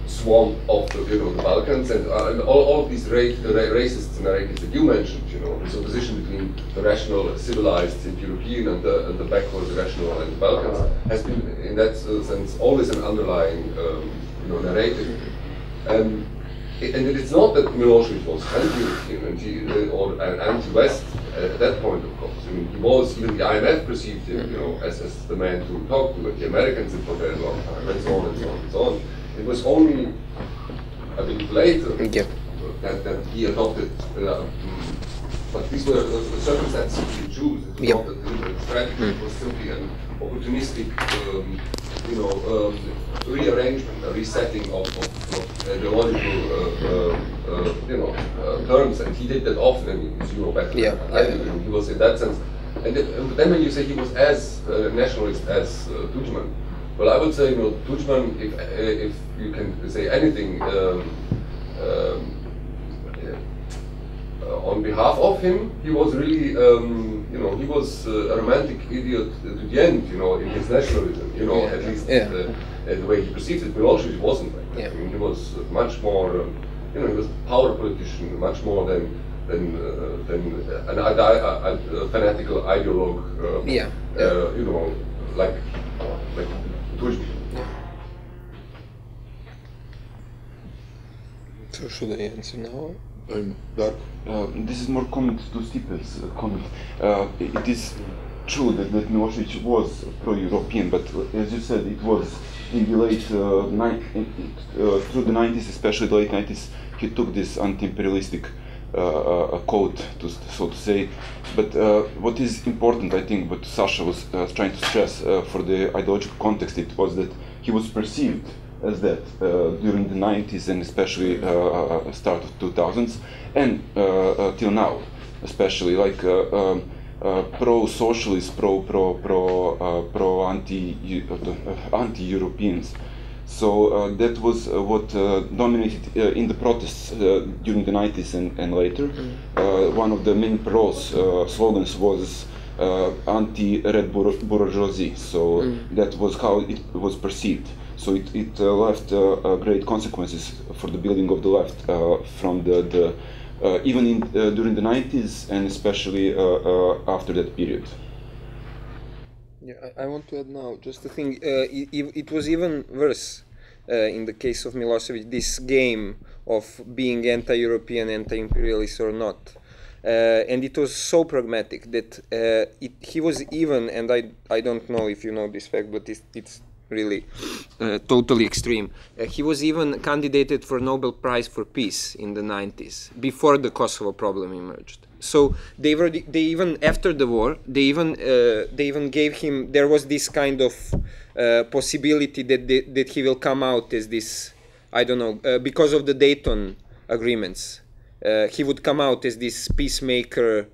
swamp of the, you know, the Balkans and, uh, and all, all these ra- the ra- racist narratives that you mentioned, you know, this opposition between the rational, civilized and European and the, and the backward, irrational and the Balkans has been, in that sense, always an underlying, um, you know, narrative. I- and it's not that Milosevic was anti-European uh, or an anti-West at that point, of course. I mean, he was, even the IMF perceived him, you know, as, as the man to talk to, and the Americans did for a very long time, and so on and so on and so on. It was only, I believe, later Yeah. that, that he adopted, uh, mm, but these were the the circumstances he chose. It was Yep. not a deliberate strategy, it was simply an opportunistic, um, you know, um, rearrangement, a resetting of, of, of ideological, uh, uh, uh, you know, uh, terms, and he did that often, as you know better Yeah, I yeah. do, and he was in that sense. And then, when you say he was as uh, nationalist as uh, Tudjman, well, I would say, you know, Tudjman, if, uh, if you can say anything, um, um, uh, on behalf of him, he was really, um, you know, he was uh, a romantic idiot to the end, you know, in his nationalism, you know, at least uh, the way he perceived it. Milosevic wasn't like that. I mean, he was uh, much more, um, you know, he was a power politician, much more than than uh, than an ide- a, a fanatical ideologue. Uh, Yeah. Uh, you know, like like Tudjman. So should I answer now? I'm Darko. Uh, this is more comment to Stipe's uh, comment. Uh, it is true that, that Milosevic was pro-European, but uh, as you said, it was in the late uh, ni- uh, through the 90s, especially the late 90s, he took this anti-imperialistic uh, uh, code, to, so to say. But what is important, I think, what Sasha was trying to stress for the ideological context, it was that he was perceived as that uh, during the 90s and especially uh, uh, start of 2000s and till now especially like uh, um, uh, pro-socialist pro pro pro uh, pro anti uh, anti-europeans. So uh, that was uh, what uh, dominated uh, in the protests uh, during the 90s and, and later. Uh, one of the main pros uh, slogans was uh, anti-red bourgeoisie. So that was how it was perceived so it, it uh, left uh, uh, great consequences for the building of the left from the, the even in, during the 90s and especially after that period. Yeah, I, I want to add now just a thing. It, it was even worse in the case of Milosevic. This game of being anti-European, anti-imperialist or not, Uh, and it was so pragmatic that uh, it, he was even, and I, I don't know if you know this fact, but it's, it's really uh, totally extreme. Uh, he was even candidated for Nobel Prize for Peace in the 90s, before the Kosovo problem emerged. So they were they even after the war they even uh, they even gave him there was this kind of uh, possibility that that he will come out as this I don't know uh, because of the Dayton agreements uh, he would come out as this peacemaker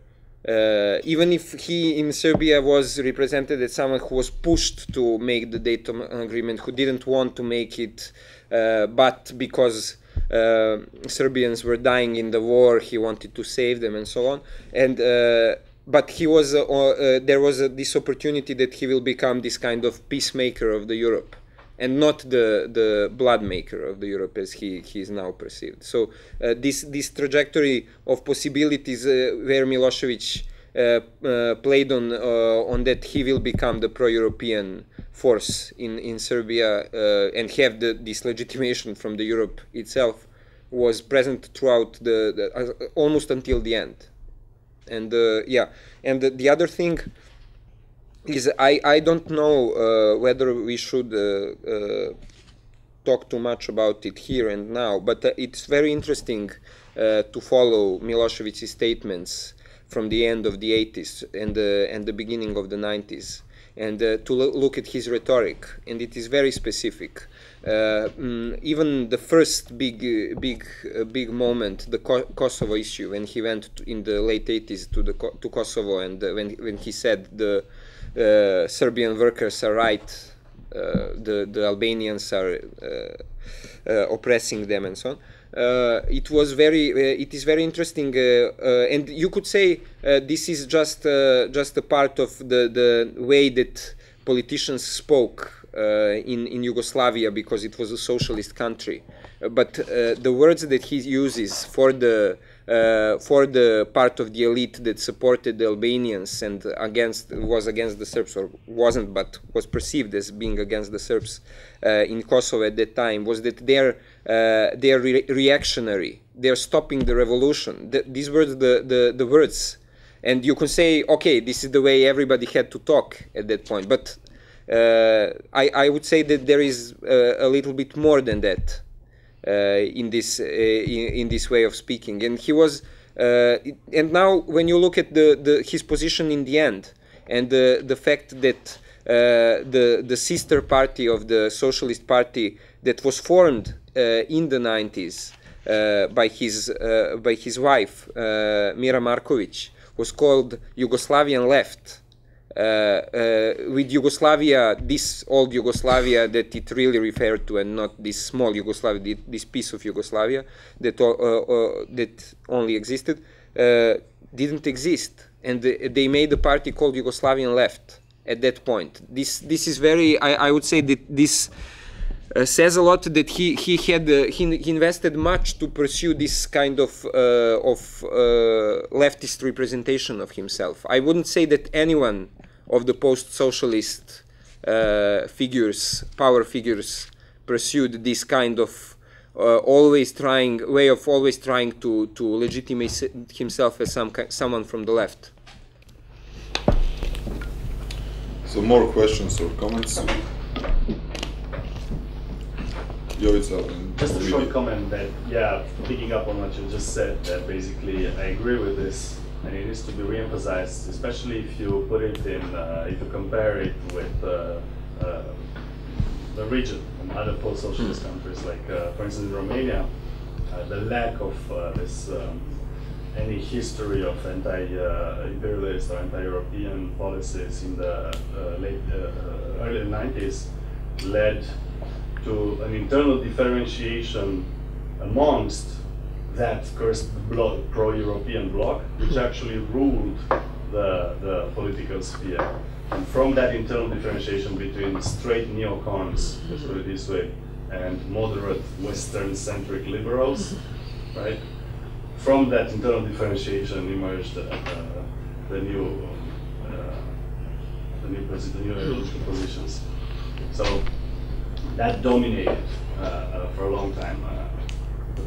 uh, even if he in Serbia was represented as someone who was pushed to make the Dayton Agreement, who didn't want to make it, uh, but because uh, Serbians were dying in the war, he wanted to save them and so on. And uh, but he was uh, uh, there was this opportunity that he will become this kind of peacemaker of the Europe and not the the blood maker of the Europe as he, he is now perceived. So uh, this this trajectory of possibilities uh, where Milosevic uh, uh played on uh, on that he will become the pro-European force in in Serbia uh, and have the, this legitimation from the Europe itself was present throughout the, the almost until the end. And yeah, and the, the other thing is I, I don't know uh, whether we should uh, uh, talk too much about it here and now, but uh, it's very interesting uh, to follow Milosevic's statements from the end of the 80s and, and the beginning of the 90s and uh, to lo look at his rhetoric and it is very specific. Mm, even the first big big big moment the Ko Kosovo issue when he went in the late 80s to the to Kosovo and when when he said the uh, Serbian workers are right, uh, the the Albanians are uh, oppressing them and so on. Uh, it was very uh, it is very interesting uh, and you could say this is just just a part of the the way that politicians spoke in in Yugoslavia because it was a socialist country but the words that he uses for the uh, for the part of the elite that supported the Albanians and against was against the Serbs or wasn't but was perceived as being against the Serbs uh, in Kosovo at that time was that they're uh, they're re reactionary they're stopping the revolution. The, these were the, the the words. And you can say okay this is the way everybody had to talk at that point but uh, I, I would say that there is uh, a little bit more than that in this uh, in, in, this way of speaking. And he was, uh, and now when you look at the, the his position in the end, and the the fact that the the sister party of the Socialist Party that was formed in the 90s by his by his wife Mira Markovic was called Yugoslavian Left uh, uh, with Yugoslavia, this old Yugoslavia that it really referred to, and not this small Yugoslavia, this piece of Yugoslavia that uh, that only existed, didn't exist, and they made a party called Yugoslavian Left at that point. This this is very, I, I would say that this. Uh, says a lot that he he had uh, he, he, invested much to pursue this kind of uh, of leftist representation of himself. I wouldn't say that anyone of the post-socialist uh, figures, power figures, pursued this kind of uh, always trying way of always trying to to legitimize himself as some someone from the left. So more questions or comments? Just a short comment that, yeah, picking up on what you just said, that basically I agree with this and it needs to be reemphasized, especially if you put it in, uh, if you compare it with uh, uh, the region and other post-socialist hmm. countries, like uh, for instance in Romania, uh, the lack of uh, this um, any history of anti-imperialist or anti-European policies in the late early 90s led to an internal differentiation amongst that first pro-European bloc, which actually ruled the, the political sphere. And from that internal differentiation between straight neocons, let's put it this way, and moderate Western-centric liberals, right? From that internal differentiation emerged uh, the new, uh, the new, the new ideological positions. So that dominated uh, uh for a long time uh,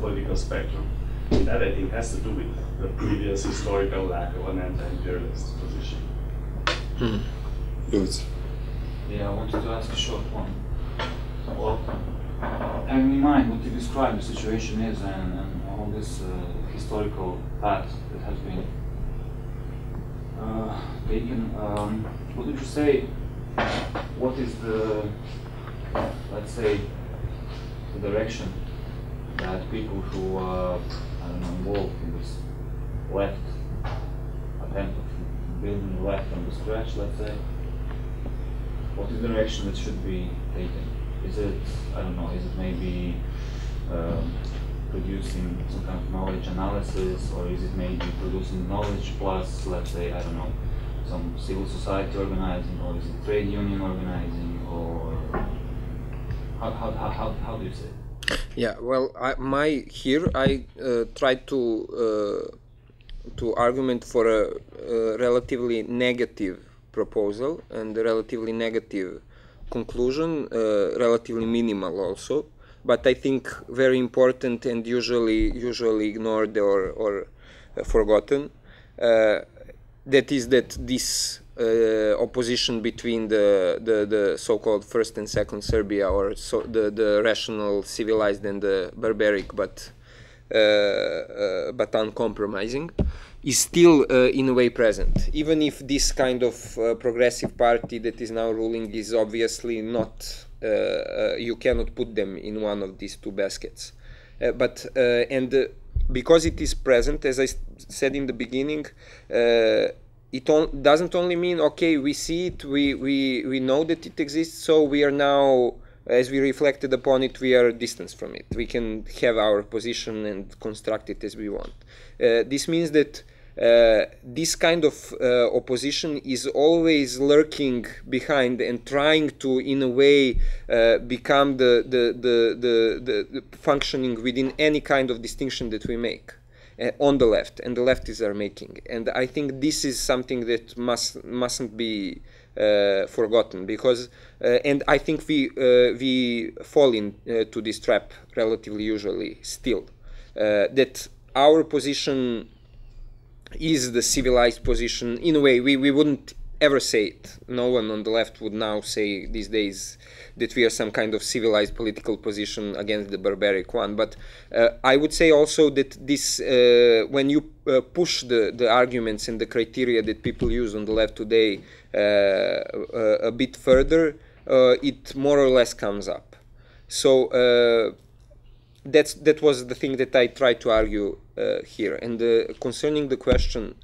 political spectrum. that I think has to do with the previous historical lack of an anti-imperialist position. Ivica. Yeah, I wanted to ask a short one. Well, having in mind what you described the situation is and, and all this uh, historical path that has been uh, taken, um, what would you say? What is the, let's say, the direction that people who are, know, involved in this left attempt of building left from the scratch, let's say, what is the direction that should be taken? Is it, I don't know, is it maybe um, producing some kind of knowledge analysis, or is it maybe producing knowledge plus, let's say, I don't know, some civil society organizing, or is it trade union organizing, or how, how, how, how, how do you say? it? Yeah, well, I, my here I uh, tried to uh, to argument for a, a relatively negative proposal and a relatively negative conclusion, uh, relatively minimal also, but I think very important and usually usually ignored or or uh, forgotten. Uh, that is that this uh, opposition between the, the, the so-called first and second Serbia, or so the, the rational, civilized, and the barbaric, but uh, uh, but uncompromising, is still uh, in a way present. Even if this kind of uh, progressive party that is now ruling is obviously not, uh, you cannot put them in one of these two baskets. But and because it is present, as I said in the beginning, it doesn't only mean okay, we see it, we, we we know that it exists, so we are now, as we reflected upon it, we are distanced from it. We can have our position and construct it as we want. Uh, this means that. Uh, this kind of uh, opposition is always lurking behind and trying to, in a way, uh, become the, the, the, the, the functioning within any kind of distinction that we make uh, on the left, and the leftists are making. And I think this is something that must mustn't be uh, forgotten because, uh, and I think we uh, we fall into to this trap relatively usually still uh, that our position is the civilized position in a way we, we wouldn't ever say it. No one on the left would now say these days that we are some kind of civilized political position against the barbaric one. But uh, i would say also that this uh, when you uh, push the, the arguments and the criteria that people use on the left today uh, uh, a bit further uh, it more or less comes up. So that's that was the thing that I tried to argue here. And concerning the question,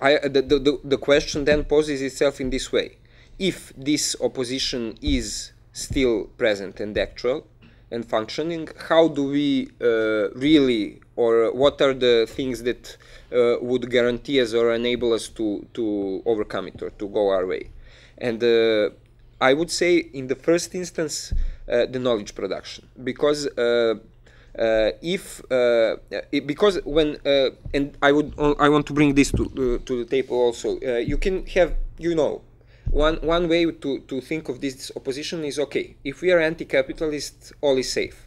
I the, the the question then poses itself in this way: If this opposition is still present and actual and functioning, how do we uh, really, or what are the things that uh, would guarantee us or enable us to to overcome it or to go our way? And uh, I would say, in the first instance, uh, the knowledge production, because uh, if uh, it, because when uh, and I would I want to bring this to uh, to the table also. Uh, you can have you know one one way to to think of this opposition is okay. If we are anti-capitalist, all is safe.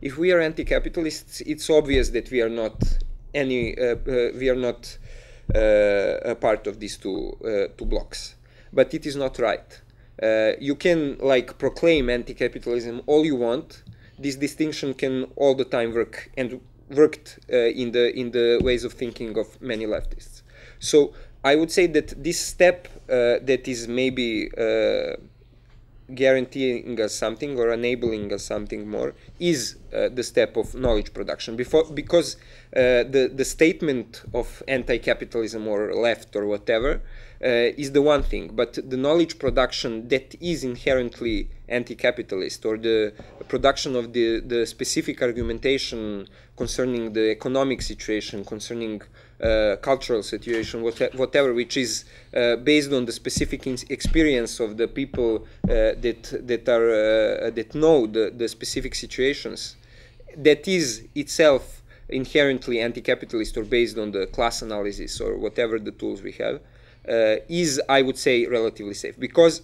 If we are anti-capitalists, it's obvious that we are not any uh, uh, we are not uh, a part of these two uh, two blocks. But it is not right. Uh, you can like proclaim anti-capitalism all you want. This distinction can all the time work and worked uh, in the in the ways of thinking of many leftists. So I would say that this step uh, that is maybe uh, guaranteeing us something or enabling us something more is uh, the step of knowledge production before because uh, the the statement of anti-capitalism or left or whatever is the one thing but the knowledge production that is inherently anti-capitalist or the production of the the specific argumentation concerning the economic situation concerning uh, cultural situation, whate- whatever, which is uh, based on the specific experience of the people uh, that that are uh, that know the, the specific situations, that is itself inherently anti-capitalist or based on the class analysis or whatever the tools we have, uh, is I would say relatively safe because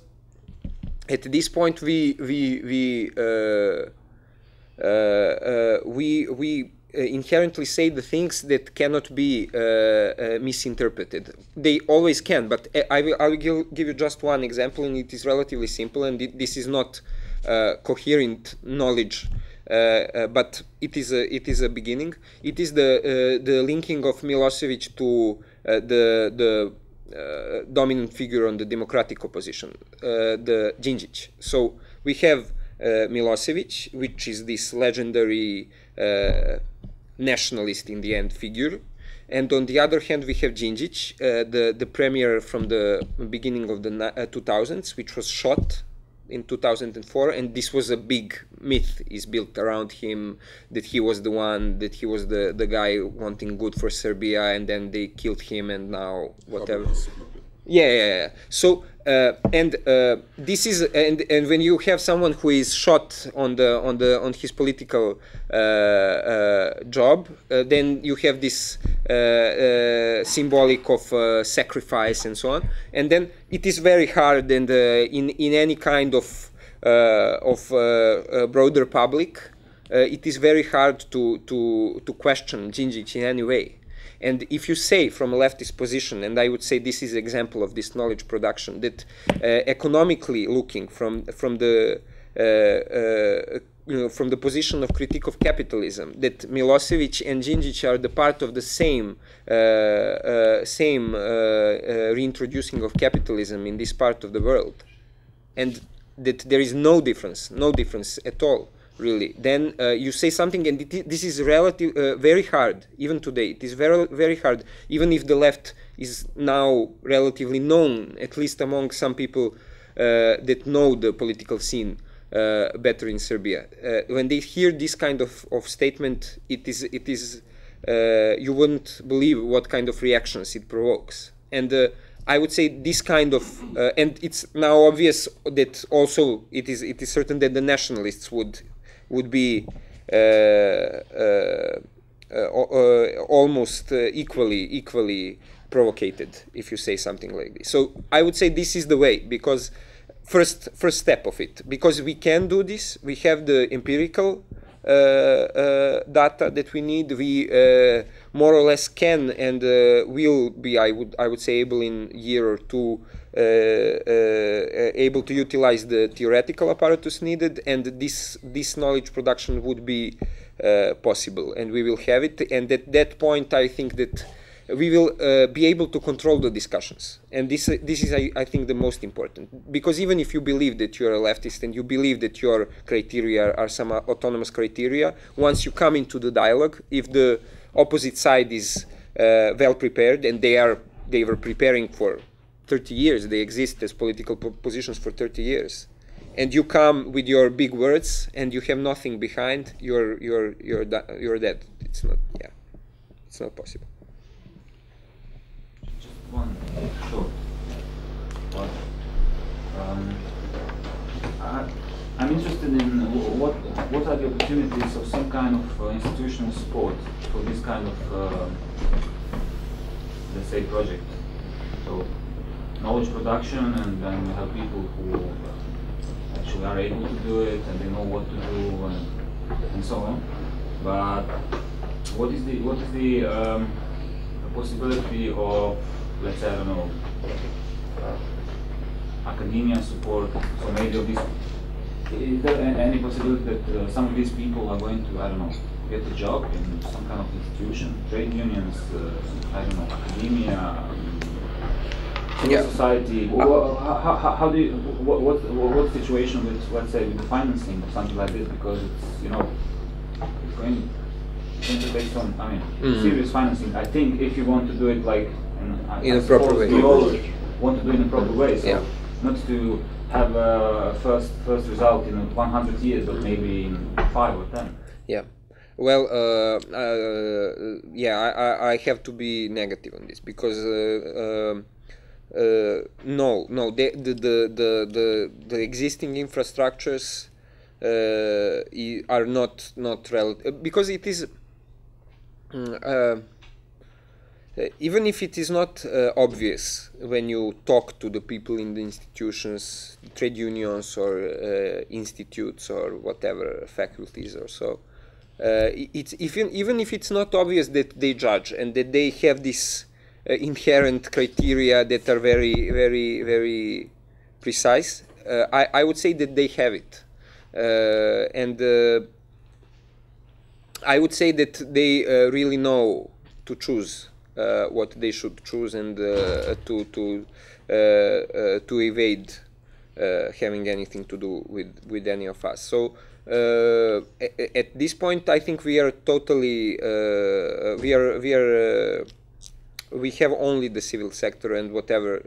at this point we we we. Uh, uh, uh, we we uh, inherently say the things that cannot be uh, uh, misinterpreted. They always can, but uh, I will, I will give, you just one example, and it is relatively simple, and it, this is not uh, coherent knowledge. Uh, uh, but it is a it is a beginning. It is the uh, the linking of Milosevic to uh, the the uh, dominant figure on the democratic opposition, uh, the Djindjic. So we have uh, Milosevic, which is this legendary uh, nationalist in the end figure. And on the other hand, we have Djindjic, uh, the, the premier from the beginning of the uh, 2000s, which was shot in 2004 and this was a big myth is built around him that he was the one that he was the the guy wanting good for serbia and then they killed him and now whatever yeah, yeah, yeah. So uh, and uh, this is and and when you have someone who is shot on the on the on his political uh, uh, job, uh, then you have this uh, symbolic of sacrifice and so on. And then it is very hard and in in any kind of of broader public, it is very hard to to to question Djindjic in any way. And if you say from a leftist position, and I would say this is an example of this knowledge production, that uh, economically looking from from the uh, uh, you know, from the position of critique of capitalism, that Milosevic and Djindjic are the part of the same uh, uh, same reintroducing of capitalism in this part of the world, and that there is no difference, no difference at all really. Then uh, you say something and it, this is relative uh, very hard even today. It is very very hard. Even if the left is now relatively known at least among some people uh, that know the political scene uh, better in Serbia. Uh, when they hear this kind of, of statement it is it is uh, you wouldn't believe what kind of reactions it provokes. And I would say this kind of, and it's now obvious that also it is it is certain that the nationalists would would be uh, uh, uh, almost equally equally provocated if you say something like this. So I would say this is the way because first first step of it because we can do this. We have the empirical uh, uh, data that we need. We uh, more or less can and will be, I would I would say, able in year or two, able to utilize the theoretical apparatus needed, and this this knowledge production would be uh, possible, and we will have it. And at that point, I think that we will uh, be able to control the discussions and this this is I, I think the most important because even if you believe that you're a leftist and you believe that your criteria are some uh, autonomous criteria once you come into the dialogue if the opposite side is uh, well prepared and they are they were preparing for 30 years. They exist as political po- positions for 30 years. And you come with your big words and you have nothing behind. You're you're you're you're dead. It's not yeah. It's not possible. Just one short thought. Um, I, I'm interested in what what are the opportunities of some kind of uh, institutional support for this kind of uh, let's say project. So knowledge production, and then we have people who actually are able to do it and they know what to do and, and so on. But what is the what is the um, possibility of let's say I don't know academia support? So maybe this is there any possibility that uh, some of these people are going to I don't know get a job in some kind of institution, trade unions, uh, I don't know academia? Yeah. society. Wha- How, how, how do you, what, what, what situation with, let's say, with the financing or something like this? Because it's, you know, it's going, it's going to take some, I mean, Mhm. serious financing. I think if you want to do it like, in, In a proper way. We all want to do it in a proper way. So Yeah. not to have a first first result in 100 years, but maybe in five or ten. Yeah. Well, uh, uh, yeah, I, I, I have to be negative on this because uh, um, uh, no, no, the the the the, the, existing infrastructures uh, are not not rel- uh, because it is. mm, Uh, even if it is not uh, obvious when you talk to the people in the institutions, trade unions or uh, institutes or whatever faculties or so, uh, it's even even if it's not obvious that they judge and that they have this Uh, inherent criteria that are very very very precise, uh, I I would say that they have it, uh, and uh, I would say that they really know to choose uh, what they should choose and uh, to to uh, to evade having anything to do with with any of us. So. at this point, I think we are totally we are we are we have only the civil sector and whatever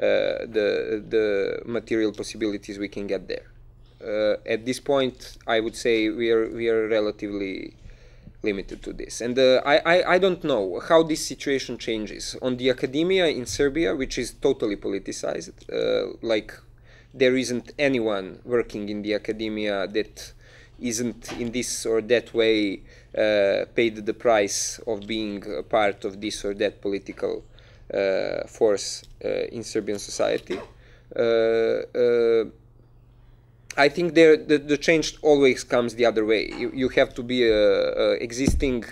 uh, the the material possibilities we can get there. Uh, at this point, I would say we are we are relatively limited to this. And uh, I, I, I don't know how this situation changes. On the academia in Serbia, which is totally politicized, uh, like there isn't anyone working in the academia that isn't in this or that way uh, paid the price of being a part of this or that political uh, force uh, in Serbian society. Uh, I think there the, the change always comes the other way. You, you have to be a, a existing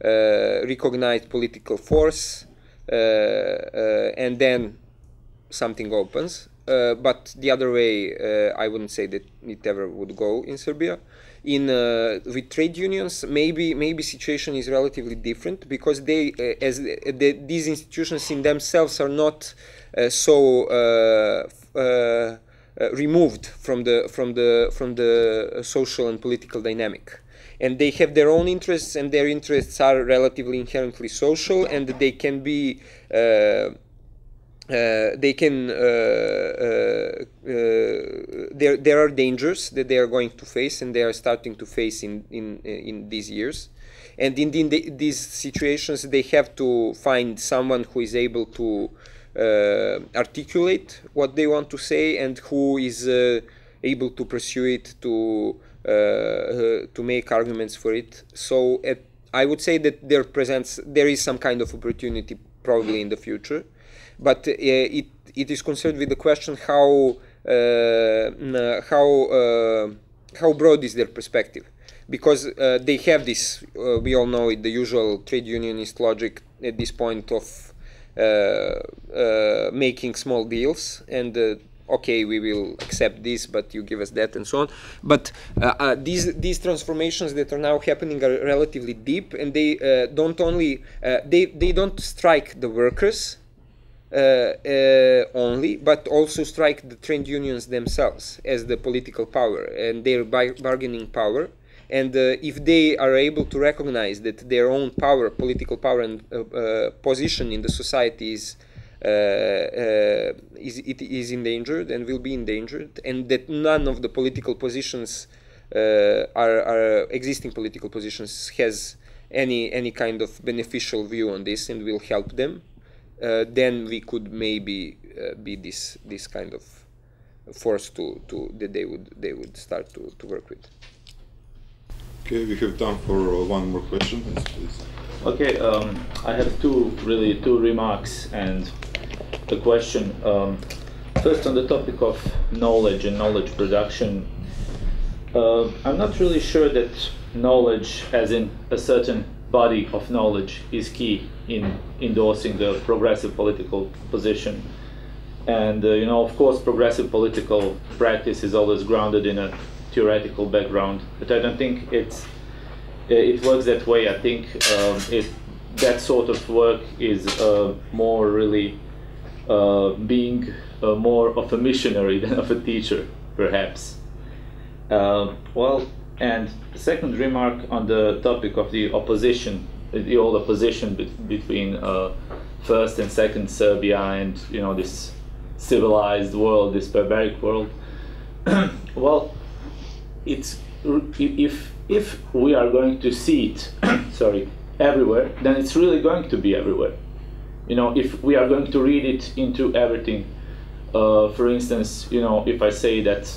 recognized political force, and then something opens. But the other way, I wouldn't say that it ever would go in Serbia. In uh, with trade unions, maybe maybe situation is relatively different because they, as the, these institutions in themselves are not so uh, removed from the from the from the social and political dynamic. And they have their own interests and their interests are relatively inherently social and they can be uh, uh, they can uh, uh, uh, there there are dangers that they are going to face and they are starting to face in in in these years and in, in the, these situations they have to find someone who is able to uh, articulate what they want to say and who is uh, able to pursue it to to make arguments for it. So at, I would say that there presents there is some kind of opportunity probably in the future, but it it is concerned with the question how how how broad is their perspective because uh, they have this uh, we all know it the usual trade unionist logic at this point of uh, uh, making small deals and uh, okay, we will accept this, but you give us that, and so on. But uh, uh, these these transformations that are now happening are relatively deep, and they uh, don't only they they don't strike the workers only, but also strike the trade unions themselves as the political power and their bargaining power. And uh, if they are able to recognize that their own power, political power and uh, uh, position in the society is, is, it is endangered and will be endangered, and that none of the political positions are, are existing political positions has any any kind of beneficial view on this and will help them, uh, then we could maybe uh, be this this kind of force to, to that they would they would start to, to work with. Okay, we have time for uh, one more question. Yes, please. Okay, um, I have two really two remarks and a question. Um, first, on the topic of knowledge and knowledge production, uh, I'm not really sure that knowledge, as in a certain body of knowledge, is key in endorsing the progressive political position. And uh, you know, of course, progressive political practice is always grounded in a theoretical background, but I don't think it's uh, it works that way. I think um, it that sort of work is uh, more really uh, being uh, more of a missionary than of a teacher, perhaps. Uh, well, and second remark on the topic of the opposition, the old opposition be between uh, first and second Serbia, and you know this civilized world, this barbaric world. well, it's if if we are going to see it sorry everywhere then it's really going to be everywhere you know if we are going to read it into everything uh, for instance you know if i say that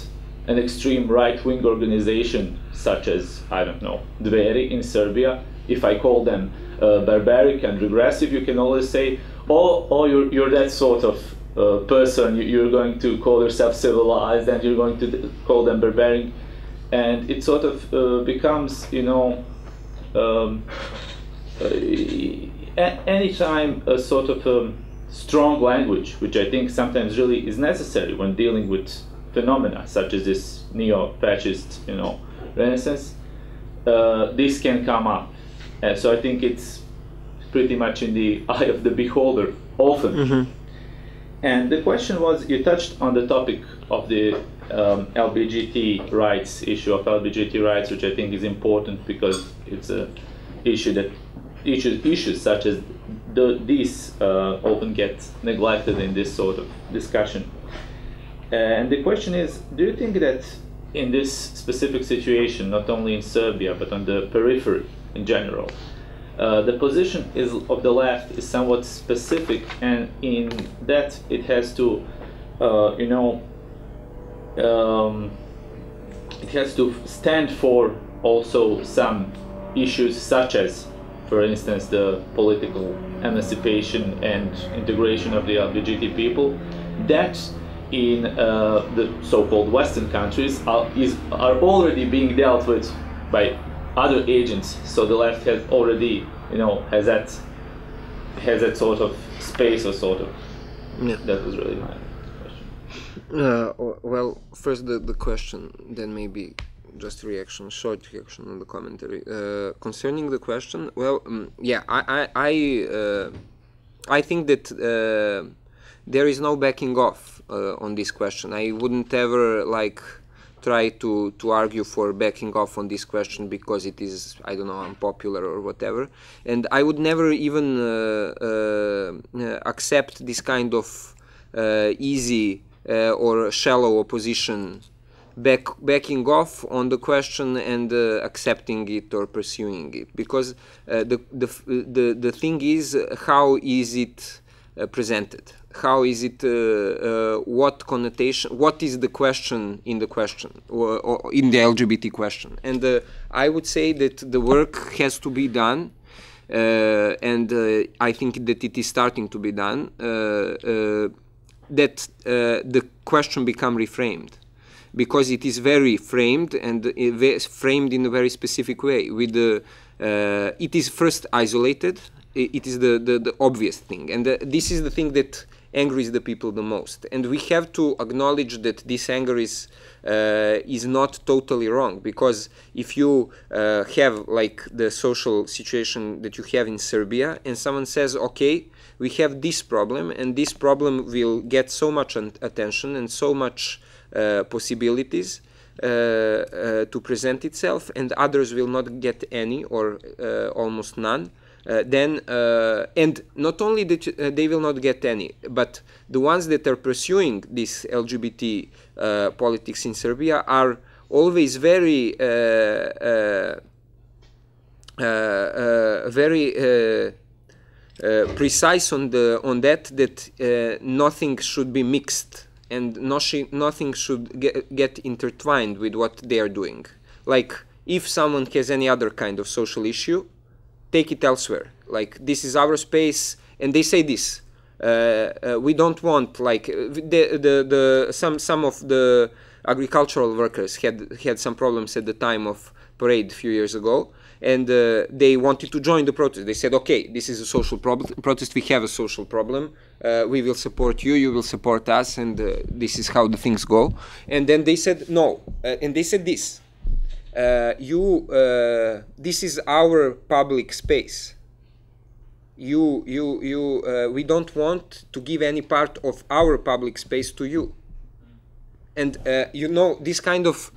an extreme right-wing organization such as i don't know Dveri in serbia if I call them uh, barbaric and regressive, you can always say, oh, oh you're, you're that sort of uh, person, you're going to call yourself civilized and you're going to call them barbaric. And it sort of uh, becomes, you know, um, uh, anytime a sort of um, strong language, which I think sometimes really is necessary when dealing with phenomena such as this neo-fascist, you know, renaissance, uh, this can come up. And so I think it's pretty much in the eye of the beholder often. Mm-hmm. And the question was, you touched on the topic of the um, LBGT rights issue of LBGT rights, which I think is important because it's a issue that issues issues such as the, these uh, often get neglected in this sort of discussion. And the question is, do you think that in this specific situation, not only in Serbia but on the periphery in general, uh, the position is of the left is somewhat specific, and in that it has to, uh, you know, um, it has to stand for also some issues such as, for instance, the political emancipation and integration of the LGBT people. That in uh, the so-called Western countries are, is, are already being dealt with by other agents. So the left has already, you know, has that has that sort of space or sort of. Yeah. That was really my question. Uh, well, first the, the question, then maybe just reaction, short reaction on the commentary. Uh, concerning the question, well, um, yeah, I I I, uh, I think that uh, there is no backing off uh, on this question. I wouldn't ever like try to to argue for backing off on this question because it is I don't know unpopular or whatever. And I would never even uh, uh, accept this kind of easy or shallow opposition. Back, backing off on the question and uh, accepting it or pursuing it. Because uh, the, the, the, the thing is how is it uh, presented how is it uh, uh, what connotation what is the question in the question or, or in the lgbt question and uh, i would say that the work has to be done and i think that it is starting to be done that the question become reframed because it is very framed and framed in a very specific way. With the, uh, it is first isolated. It is the, the, the obvious thing, and this is the thing that angers the people the most. And we have to acknowledge that this anger is uh, is not totally wrong because if you uh, have like the social situation that you have in Serbia, and someone says, okay, we have this problem, and this problem will get so much attention and so much uh, possibilities uh, uh, to present itself, and others will not get any or almost none. Uh, then uh, and not only that uh, they will not get any but the ones that are pursuing this lgbt uh, politics in serbia are always very uh, uh, very precise on the on that that nothing should be mixed and nothing should get, get intertwined with what they are doing. Like if someone has any other kind of social issue, take it elsewhere. Like this is our space, and they say this. Uh, uh, we don't want like the, the the some some of the agricultural workers had had some problems at the time of parade a few years ago and uh, they wanted to join the protest. They said, okay, this is a social protest, we have a social problem, uh, we will support you, you will support us, and uh, this is how the things go. And then they said, no, uh, and they said this, uh, you, uh, this is our public space. You, you, you, we don't want to give any part of our public space to you. And you know, this kind of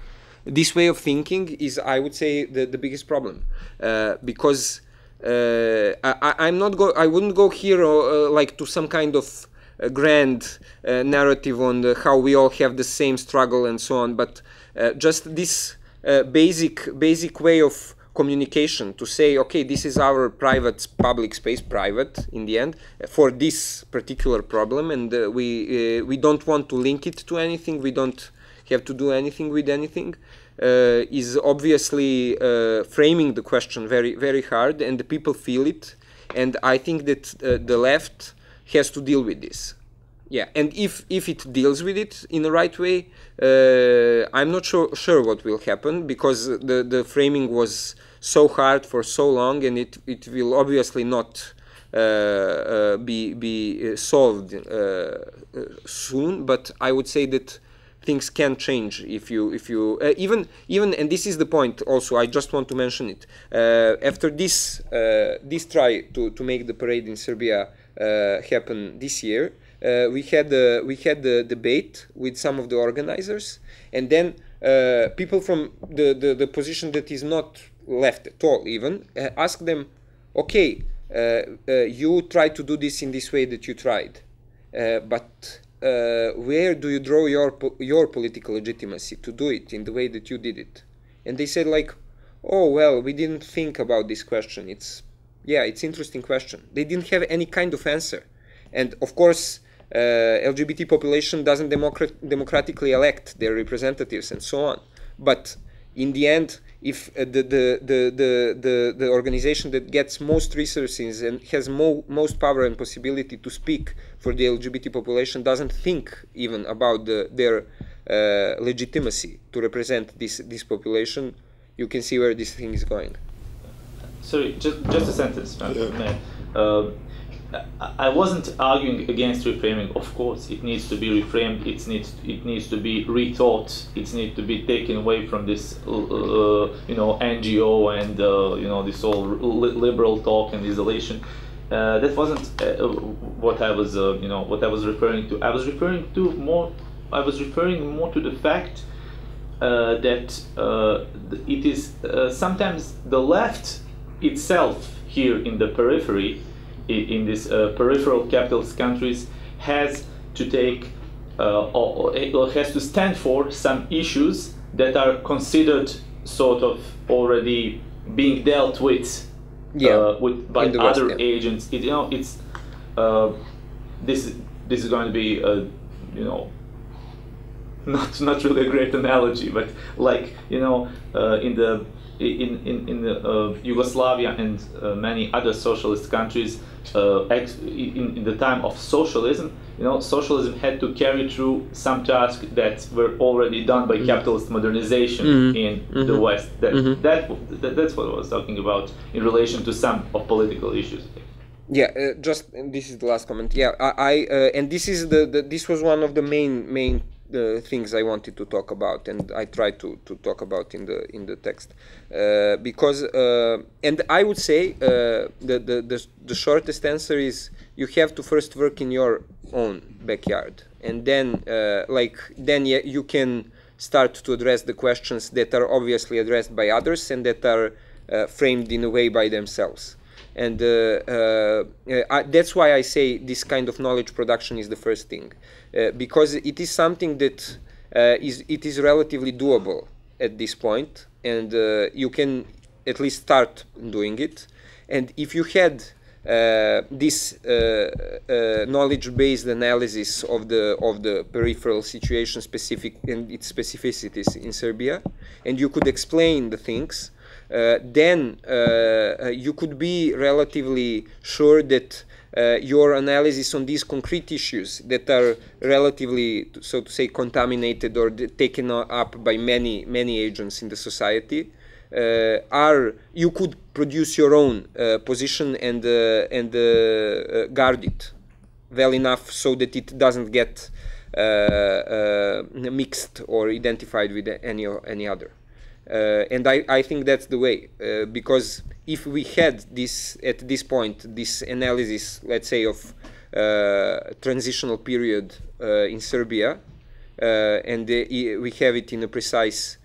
this way of thinking is, I would say, the, the biggest problem uh, because uh, I, am not go. I wouldn't go here uh, like to some kind of grand uh, narrative on the, how we all have the same struggle and so on, but uh, just this uh, basic basic way of communication to say, okay, this is our private public space, private in the end, uh, for this particular problem, and uh, we uh, we don't want to link it to anything. We don't have to do anything with anything. is obviously framing the question very very hard, and the people feel it. And I think that the left has to deal with this yeah and if if it deals with it in the right way uh, i'm not sure sure what will happen because the the framing was so hard for so long and it it will obviously not uh, uh, be be solved uh, soon but i would say that things can change if you if you uh, even even and this is the point also i just want to mention it uh, after this uh, this try to to make the parade in serbia happen this year uh, we had uh, we had the debate with some of the organizers, and then uh, people from the, the, the position that is not left at all even uh, ask them, okay, uh, uh, you tried to do this in this way that you tried, but where do you draw your po your political legitimacy to do it in the way that you did it? And they said like, oh well, we didn't think about this question. It's yeah, it's interesting question. They didn't have any kind of answer, and of course uh, LGBT population doesn't democrat democratically elect their representatives and so on. But in the end, if uh, the, the, the, the, the, organization that gets most resources and has mo most power and possibility to speak for the LGBT population doesn't think even about the, their uh, legitimacy to represent this, this population, you can see where this thing is going. Sorry, just, just a sentence, man. Uh, I wasn't arguing against reframing. Of course, it needs to be reframed. It needs it needs to be rethought. It needs to be taken away from this, uh, uh you know, NGO and uh, you know this whole liberal talk and isolation. Uh, that wasn't uh, what I was, uh, you know, what I was referring to. I was referring to more. I was referring more to the fact that it is sometimes the left itself here in the periphery in these uh, peripheral capitalist countries has to take uh, or, or has to stand for some issues that are considered sort of already being dealt with yeah. uh, with by other West, yeah. agents. It, you know, it's uh, this this is going to be a you know not not really a great analogy, but like you know uh, in the in in in uh, Yugoslavia and uh, many other socialist countries, uh, ex- in, in the time of socialism, you know, socialism had to carry through some tasks that were already done by mm-hmm. capitalist modernization mm-hmm. in mm-hmm. the West. That, mm-hmm. that, that that's what I was talking about in relation to some of political issues. Yeah, uh, just this is the last comment. Yeah, I, I uh, and this is the, the this was one of the main main the things I wanted to talk about, and I try to, to talk about in the in the text, uh, because uh, and I would say uh, the, the, the the shortest answer is you have to first work in your own backyard, and then uh, like then you can start to address the questions that are obviously addressed by others and that are uh, framed in a way by themselves and uh, uh, I, that's why I say this kind of knowledge production is the first thing, uh, because it is something that is it is relatively doable at this point, and you can at least start doing it. And if you had uh, this uh, uh, knowledge-based analysis of the of the peripheral situation specific and its specificities in Serbia, and you could explain the things then uh, uh, you could be relatively sure that uh, your analysis on these concrete issues that are relatively, so to say, contaminated or taken up by many many agents in the society, uh, are you could produce your own uh, position and and guard it well enough so that it doesn't get mixed or identified with any any other. Uh, and I, I think that's the way uh, because if we had this at this point this analysis let's say of uh, transitional period in Serbia and we have it in a precise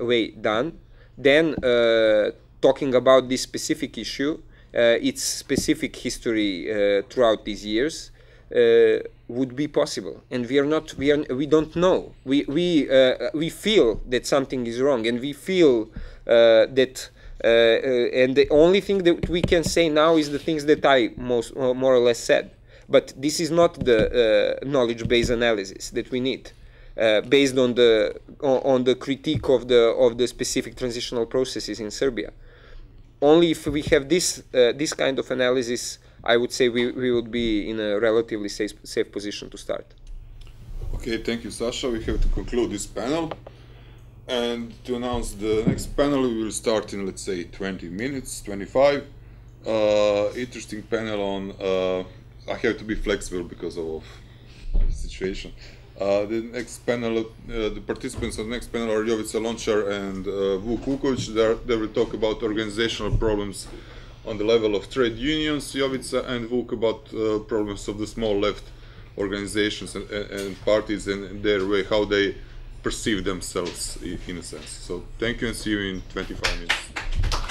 way done then talking about this specific issue its specific history throughout these years uh, would be possible. And we are not we are we don't know. We we uh, we feel that something is wrong and we feel uh, that uh, uh, and the only thing that we can say now is the things that I most uh, more or less said. But this is not the knowledge based analysis that we need based on the on, the critique of the of the specific transitional processes in Serbia. Only if we have this this kind of analysis, I would say we, we would be in a relatively safe safe position to start. Okay, thank you, Sasha. We have to conclude this panel. And to announce the next panel, we will start in, let's say, 20 minutes, 25. Uh, interesting panel on, uh, I have to be flexible because of the situation. Uh, the next panel, uh, the participants of the next panel are Jovica Lončar and uh, Vuk Vukovic. They, they will talk about organizational problems on the level of trade unions, Jovica and Vuk about uh, problems of the small left organizations and, and, parties and their way, how they perceive themselves in a sense. So thank you and see you in 25 minutes.